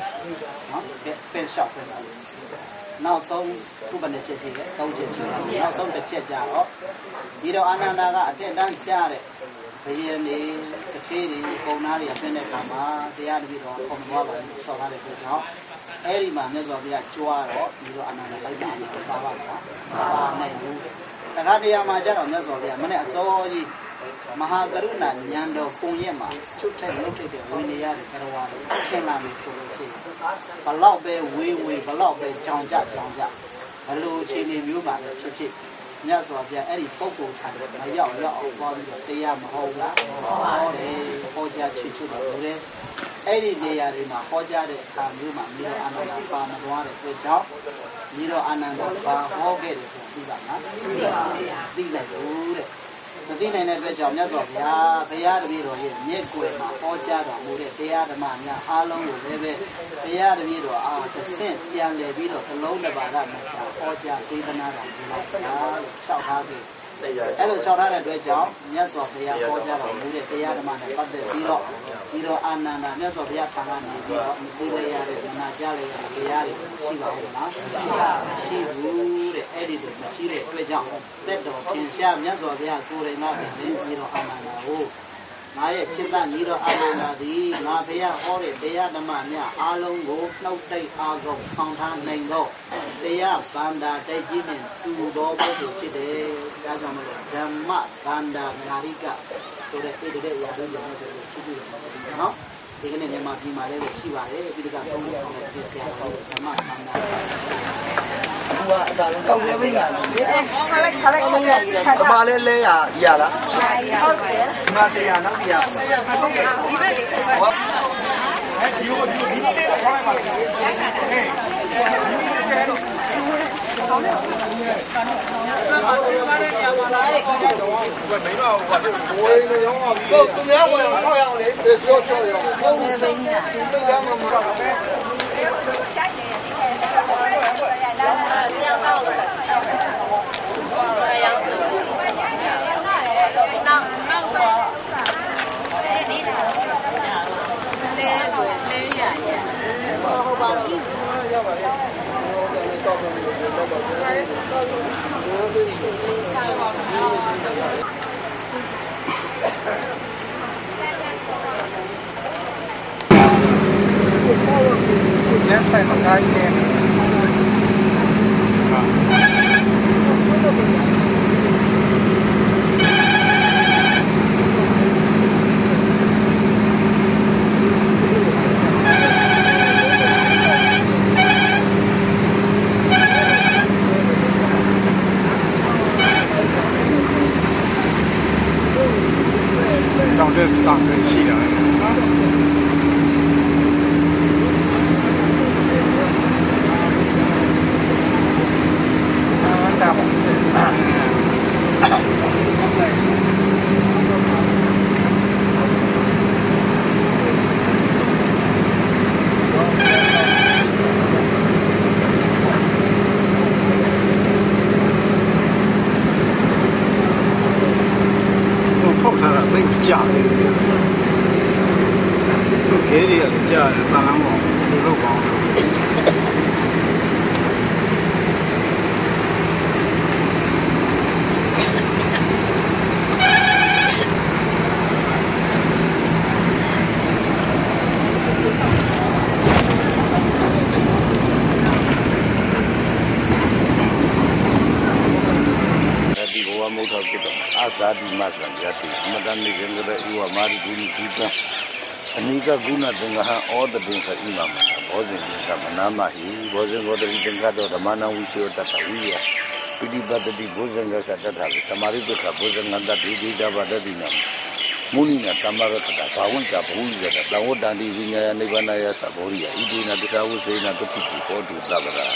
နော်ပြန်ရှောက်ခဲ့တာနောက်ဆုံးခုဘယ်နှချက်ရှိလဲ၃ချက်ရှိတယ်နောက်ဆုံးတစ်ချက်ကြတော့ဒီတော့အာနန္ဒာကအတက်တန်းကြားတဲ့ ဘယင်းနေတစ်ထေးတွေပုံနာတွေအင်းတဲ့ခါမှာတရားတပည့်တော်ပုံသွားပါလို့ဆော်ထားတဲ့အတွက်ကြောင့်အဲ့ဒီမှာမြတ်စွာဘုရားကြွားတော့ဒီတော့အာနန္ဒာလိုက်ပါလို့ပါပါလားပါနိုင်ဘူးတခါတရံမှာကျတော့မြတ်စွာဘုရားမနေ့အစောကြီးမဟာကရုဏာဉာဏ်တော်ပုံရက်မှာချုပ်ထိုက်လုတ်ထိုက်တဲ့ဝိနည်းရတဲ့ကရဝါတွေဆင်လာမယ်ဆိုလို့ရှိရင်ဘလောက်ပဲဝေးဝေးဘလောက်ပဲကြောင်ကြကြောင်ကြဘလို့အခြေအနေမျိုးပါပဲဖြစ်ဖြစ် မြတ်စွာဘုရားအဲ့ဒီပုဂ္ဂိုလ်ထိုင်မရောက်ရောက်အောင်သွားပြီးတော့တရားမဟုတ်လားဟောတယ်ဟောကြားချစ်ချွတ်တော်တယ်အဲ့ဒီနေရာတွေမှာဟောကြားတဲ့အခါမျိုးမှာမြေတော်အာနန္ဒာပါမသွားတဲ့အတွက်ကြောင့်မြေတော်အာနန္ဒာပါဟောခဲ့တယ်ဆိုပြီးပါလားသိပါဗျာသိလိုက်လို့တဲ့ မသိနိုင်တဲ့အတွက်ကြောင့်မြတ်စွာဘုရားဘုရားတပည့်တော်ရဲ့မြင့်ကွယ်မှာဟောကြားတော်မူတဲ့တရားဓမ္မများအားလုံးကိုလည်းပဲဘုရားတပည့်တော်အားသဆင့်ပြန်လည်ပြီးတော့သလုံးတစ်ပါးကမှချဟောကြားပေးသနာတော်မူလိုက်ပါလို့လျှောက်ထားပြီး အဲ့လိုလျှောက်ထားတဲ့အတွက်ကြောင့်မြတ်စွာဘုရားဟောကြားတော်မူတဲ့တရားဓမ္မနဲ့ပတ်သက်ပြီးတော့ပြီးတော့အာနန္ဒာမြတ်စွာဘုရားထံကနေပြီးတော့မသိရတဲ့မနာကြရတဲ့တရားတွေရှိပါဦးလားရှိဘူးတဲ့အဲ့ဒီလိုမရှိတဲ့အတွက်ကြောင့်သက်တော်သင်ရှားမြတ်စွာဘုရားကိုယ်တိုင်ကလည်းပြီးတော့အာနန္ဒာကို ငါရဲ့จิตတညီတော်အာနန္ဒာသည်ငါဘုရားဟောတဲ့တရားဓမ္မများအားလုံးကိုနှုတ်တိတ်အားကုန်ဆောင်ထားနိုင်သောတရားဗန္ဒာတိုက်ကြီးနှင့်တူသောပုဂ္ဂိုလ်ဖြစ်တယ်။ဒါကြောင့်မလို့ဓမ္မဗန္ဒာမာရိကဆိုတဲ့ဣတိတဲ့ရာဇဝင်မျိုးဆိုလို့ချစ်ကြည့်ရမှာနော်။ဒီကနေ့မြန်မာပြည်မှာလည်းရှိပါတယ်။ပြီးတော့သုံးဖို့ဆောင်တဲ့ပြည့်စရာတော်ဓမ္မဗန္ဒာသူကအစားလုံးကောက်ရပြီလား။ခလိုက်ခလိုက်မရဘူး။အမလေးလဲရဒီရလား။ဟုတ်တယ်။ဒီမှာတရားနောက်တရား။ဒီဘက်လေးဆက်ပါ။အဲဒီကိုဒီကိုဒီလေးတော့ဘာမှမလုပ်ဘူး။ဟဲ့။ဒီလေးကျဲတော့ဆောင်းနေတယ်။ဘာလို့စားရကြမှာလဲ။ဘယ်တော့ဘာလို့ဝေးနေရော။ကိုသူများဝင်တော့ ရအောင်လေ။ပြောချောရအောင်။ဟုတ်တယ် ဘယ်နည်း။သူ off. ဩတပင်ခဣမမဘောဇင်သင်္ကမနာမဟိဘောဇင်ဘောတတိသင်္ကတော့ဓမ္မနာဝိသေတတဝိယပိဋိပတ်တိဘောဇင်ကသတ္တသသမာရိတုခဘောဇင်ငန္တတိဒိဋ္ဌဘဒတိနမုနိနာသမ္မာရတ္တဘာဝန္တဘုရိယတသဝတ္တန္တိဝိညာယနိဗ္ဗာနယသဘောရိယဣတိနာတသဝုစေနာတတိတိဟောတုသဗ္ဗရာ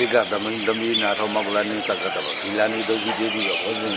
ဧကသမိန်သမီးနာထောမကလနိသက္ကတဘဒီလာနိဒုက္ခိတေတိရောဘောဇင်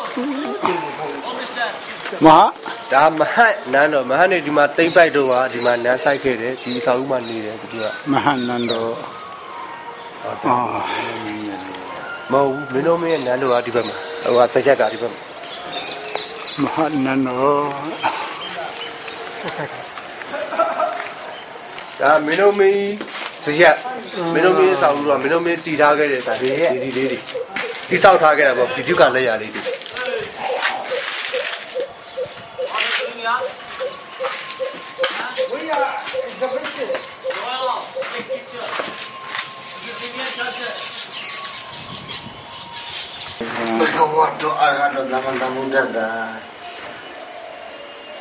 မုတ်သိတိတရားဥပြီးတော့စီးပွားရေးလုပ်စားတယ်အော်ပြန်ပြောတော့မဟာဒါမဟတ်နန်းတော်မဟတ်နေဒီမှာတိမ့်ပိုက်တော့ကဒီမှာနန်းဆိုင်ခဲ့တယ်ဒီအဆောက်အဦမှာနေတယ်သူကမဟာနန္ဒောအာမဟုတ်ဘူးမင်းတို့မင်းရဲ့နန်းတော်ကဒီဘက်မှာဟိုကဆက်ချက်ကဒီဘက်မှာမဟာနန္ဒောဒါမင်းတို့မင်းဇရက်မင်းတို့မင်းဆောက်လို့တော့မင်းတို့မင်းတည်ထားခဲ့တဲ့ဒါဒီဒီလေးတွေတိဆောက်ထားခဲ့တာပေါ့ဗီဒီယိုကလက်ရလေးတွေ ဘဂ ဝတောအရဟတောသမ္မာသမ္ဗုဒ္ဓတ္တ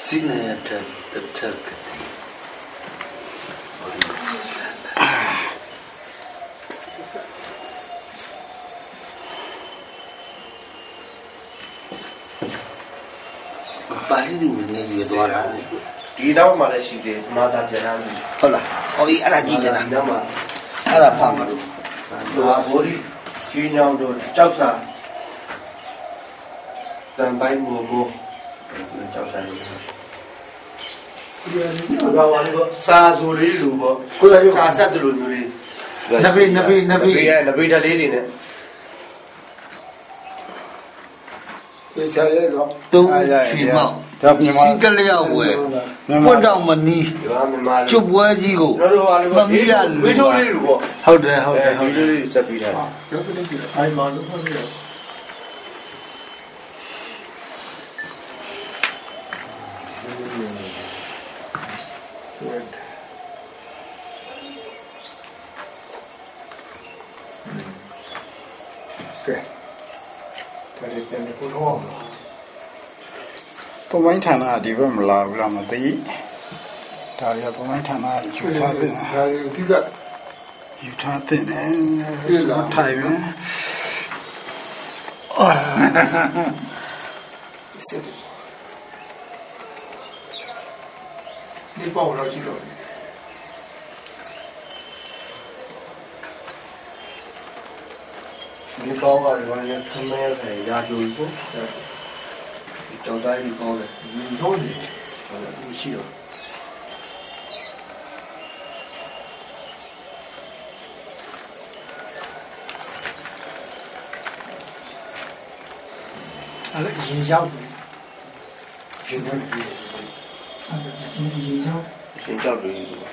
စိနေတတတကတိပါဠိတွေနေရသွားတာဒီနောက်မှာလည်းရှိသေးတယ်မာသာပြန်လာပြီဟုတ်လားဟောဒီအဲ့ဒါကြည့်ကြတာဒီနောက်မှာအဲ့ဒါဖာမလို့ဟိုဘောဒီချင်းညောင်းတို့ကြောက်စာ တန်ပိုင်းမို့မို့ကြောက်စာလေးဘာဝါလို့စာဆိုလေးလိုပေါ့ကိုယ်ကစာဆက်တယ်လို့မျိုးလေးနဘေနဘေနဘေဘေးရဲ့နဘေးတလေးတွေနဲ့သေချာရဲ့တော့သုံးချီမောက်ဒါမြန်မာစီကလျောက်ဝယ်ပွတ်တော့မနီးဒီမှာမြန်မာလေးကျွတ်ပွဲကြီးကိုတို့တို့ဟာလေးပေါ့မမီးရလူဝေးထိုးလေးလိုပေါ့ဟုတ်တယ်ဟုတ်တယ်ဟိုဟုတ်တယ်လေးစက်ပြီးတာရုပ်ကလေးကြီးအိုင်မာလို့ဟုတ်တယ် ကဲဒါလေးပြန်ပြီးပို့တော့သုံးပိုင်းဌာနကဒီဘက်မလာဘူးလားမသိဒါတွေကသုံးပိုင်းဌာနယူထားတဲ့ဒါအဓိကယူထားတဲ့နဲ့ပြေးလာထိုင်ပဲစစ်ဒီပေါ့တော့ရှိတော့ ဒီကောင်းကလည်းဘာလဲထမင်းရရာကျိုးပေါ့ဒီကြောက်တိုင်းဒီကောင်းတယ်ဒီတော့နေဟုတ်တယ်ရှိတော့အဲ့ဒါရေရောက်တယ်ရေရောက်တယ်အဲ့ဒါရေရောက် ရှင်ကြောက်တယ်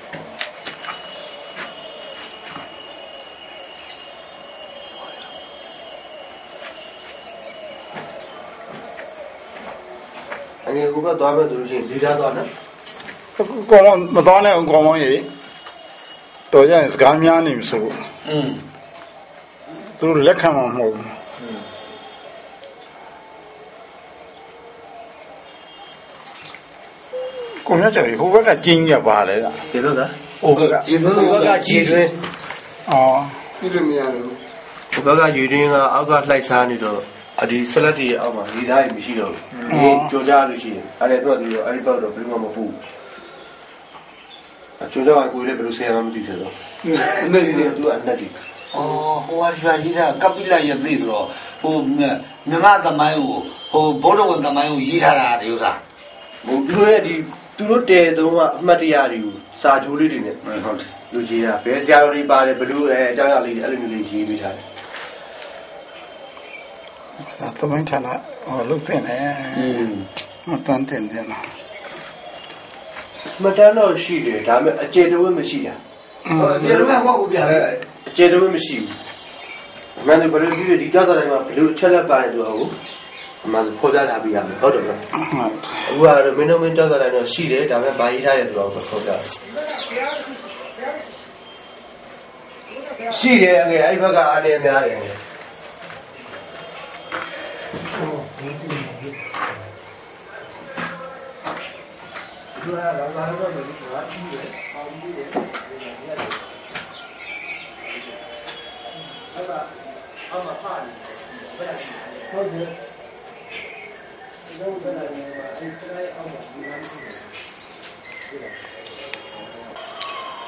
ငယ်ကိုပဲသွားမယ်ဆိုလို့ရှိရင်ဒီသားသွားနော်ကောင်းကောင်းမသွားနဲ့အောင်ကောင်းကောင်းရေတော်ရရင်စကားများနေပြီဆိုอืมသူတို့လက်ခံမှာမဟုတ်ဘူးကိုမြတ်ကျော်ဟိုဘက်ကကျင်းရပါတယ်လားဒီလိုလားဟိုဘက်ကဒီဘက်ကကြည်တွင်းအော်ကြည့်လို့မရဘူးဒီဘက်ကကြည်တွင်းကအောက်ကလှိုက်စားနေတော့ အဒီဆက်လက်တွေအောက်မှာဒီသားတွေမရှိတော့ဘူးဒီကြော်ကြလို့ရှိရင်အဲ့ဒါတော့ဒီတော့အဲ့ဒီဘက်တော့ဘယ်မှမပူအကြော်ကြကကိုလည်းဘယ်လိုဆရာမှမသိသေးတော့အနဲ့ဒီကသူကအနဲ့ဒီอ๋อဟိုဟာဒီပါကြီးတာကပိလရသိဆိုတော့ဟိုမြမသမိုင်းကိုဟိုဘုဒ္ဓဝန်သမိုင်းကိုရေးထားတာဒီဥစ္စာဟိုသူတို့ရဲ့ဒီသူတို့တဲတုံးကအမှတ်တရတွေကိုစာကြိုးလေးတွေနဲ့ဟုတ်တယ်လူကြီးတာဘယ်ဆရာတော်တွေပါတယ်ဘယ်လိုအဲအကြောင်းအရာလေးတွေအဲ့လိုမျိုးလေးရေးပေးထားတယ် သာသမင်းဌာနဟောလုတ်တင်တယ်မတန်တင်တယ်နော်မတန်းတော့ရှိတယ်ဒါပေမဲ့အကျေတဝဲမရှိတာဟိုဒီလိုမှဟောကိုပြတယ်အကျေတဝဲမရှိဘူးအမှန်တကယ်ဘယ်လိုကြည့်ဒီကြောက်စားတိုင်းမှာဘယ်လိုအချက်လက်ပါတယ်သူဟုတ်အမှန်ဖော်ပြထားပြီးရမယ်ဟုတ်တယ်မလားအခုကတော့မင်းတို့မင်းကြောက်စားတိုင်းတော့ရှိတယ်ဒါပေမဲ့ဘာရေးထားတယ်ဆိုတော့ဖော်ပြတယ်ရှိတယ်အငယ်အဲ့ ဒီဘက်ကအားနေများတယ်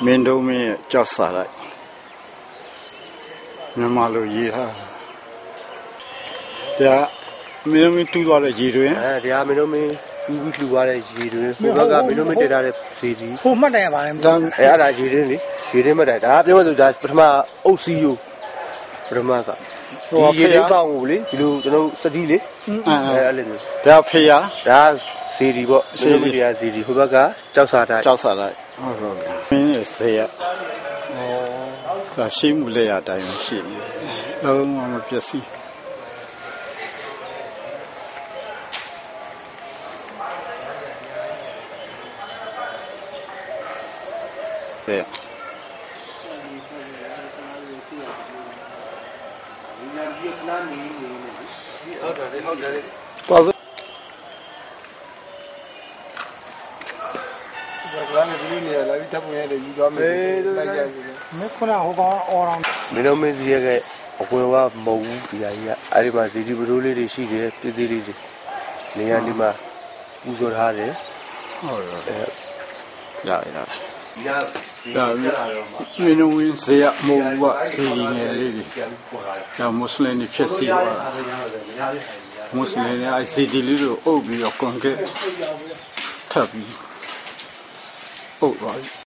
မင်းတို့မင်းရဲ့ကြောက်စားလိုက်မြန်မာလိုရေးထားတာဒါ မင်းတို့မင်းတူးသွားတဲ့ရေတွင်အဲဒီဟာမင်းတို့မင်းပြီးပြီးလှူသွားတဲ့ရေတွေဟိုဘက်ကမင်းတို့မင်းတက်ထားတဲ့ဇီဒီဟိုမှတ်တယ်ရပါတယ်ဒါအဲအဲ့ဒါရေတွင်းလေရေတွင်းမတိုင်ဒါပြောမှဆိုဒါပထမအုပ်စီယိုပထမကဒီရေတွင်းပေါင်းကိုလေဒီလိုကျွန်တော်စတိလေအဲအဲ့လိုမျိုးဒါဖေယာဒါဇီဒီပေါ့မင်းတို့မင်းတရားဇီဒီဟိုဘက်ကကြောက်စာတိုင်းကြောက်စားလိုက်ဟုတ်ဟုတ်မင်းရဲ့ဇေယဩသာရှိမှုလက်ရအတိုင်းရှိနေတယ်လုံးဝမပျက်စီး တဲ့ဟုတ်တယ်ဟုတ်တယ်သွားစဘာလဲဒီနေ့လာပြီးတပ်ပုံရတယ်ယူသွားမယ်လိုက်ကြပြီမင်းခုနဟိုကောင်အော်တော်မင်းတို့မင်းစီရဲ့အကွယ်ကမဟုတ်ဘူးဒီဟာကြီးကအဲ့ဒီမှာဇီဒီဘရိုးလေးတွေရှိတယ်ပြည့်သေးလေးတွေနေရာဒီမှာပူဇော်ထားတယ်ဟုတ်ရအဲရရဒီကဒါ မင်းတို့ဝင်ဇေယမဟုတ်ဘူးကစီရီငယ်လေးတွေဒါမွတ်စလင်တွေဖြစ်စီသွားတာမွတ်စလင်တွေအစီဒီလေးတို့အုပ်ပြီးတော့ကွန်ကရစ်ထပ်ပြီးအုပ်သွားပြီ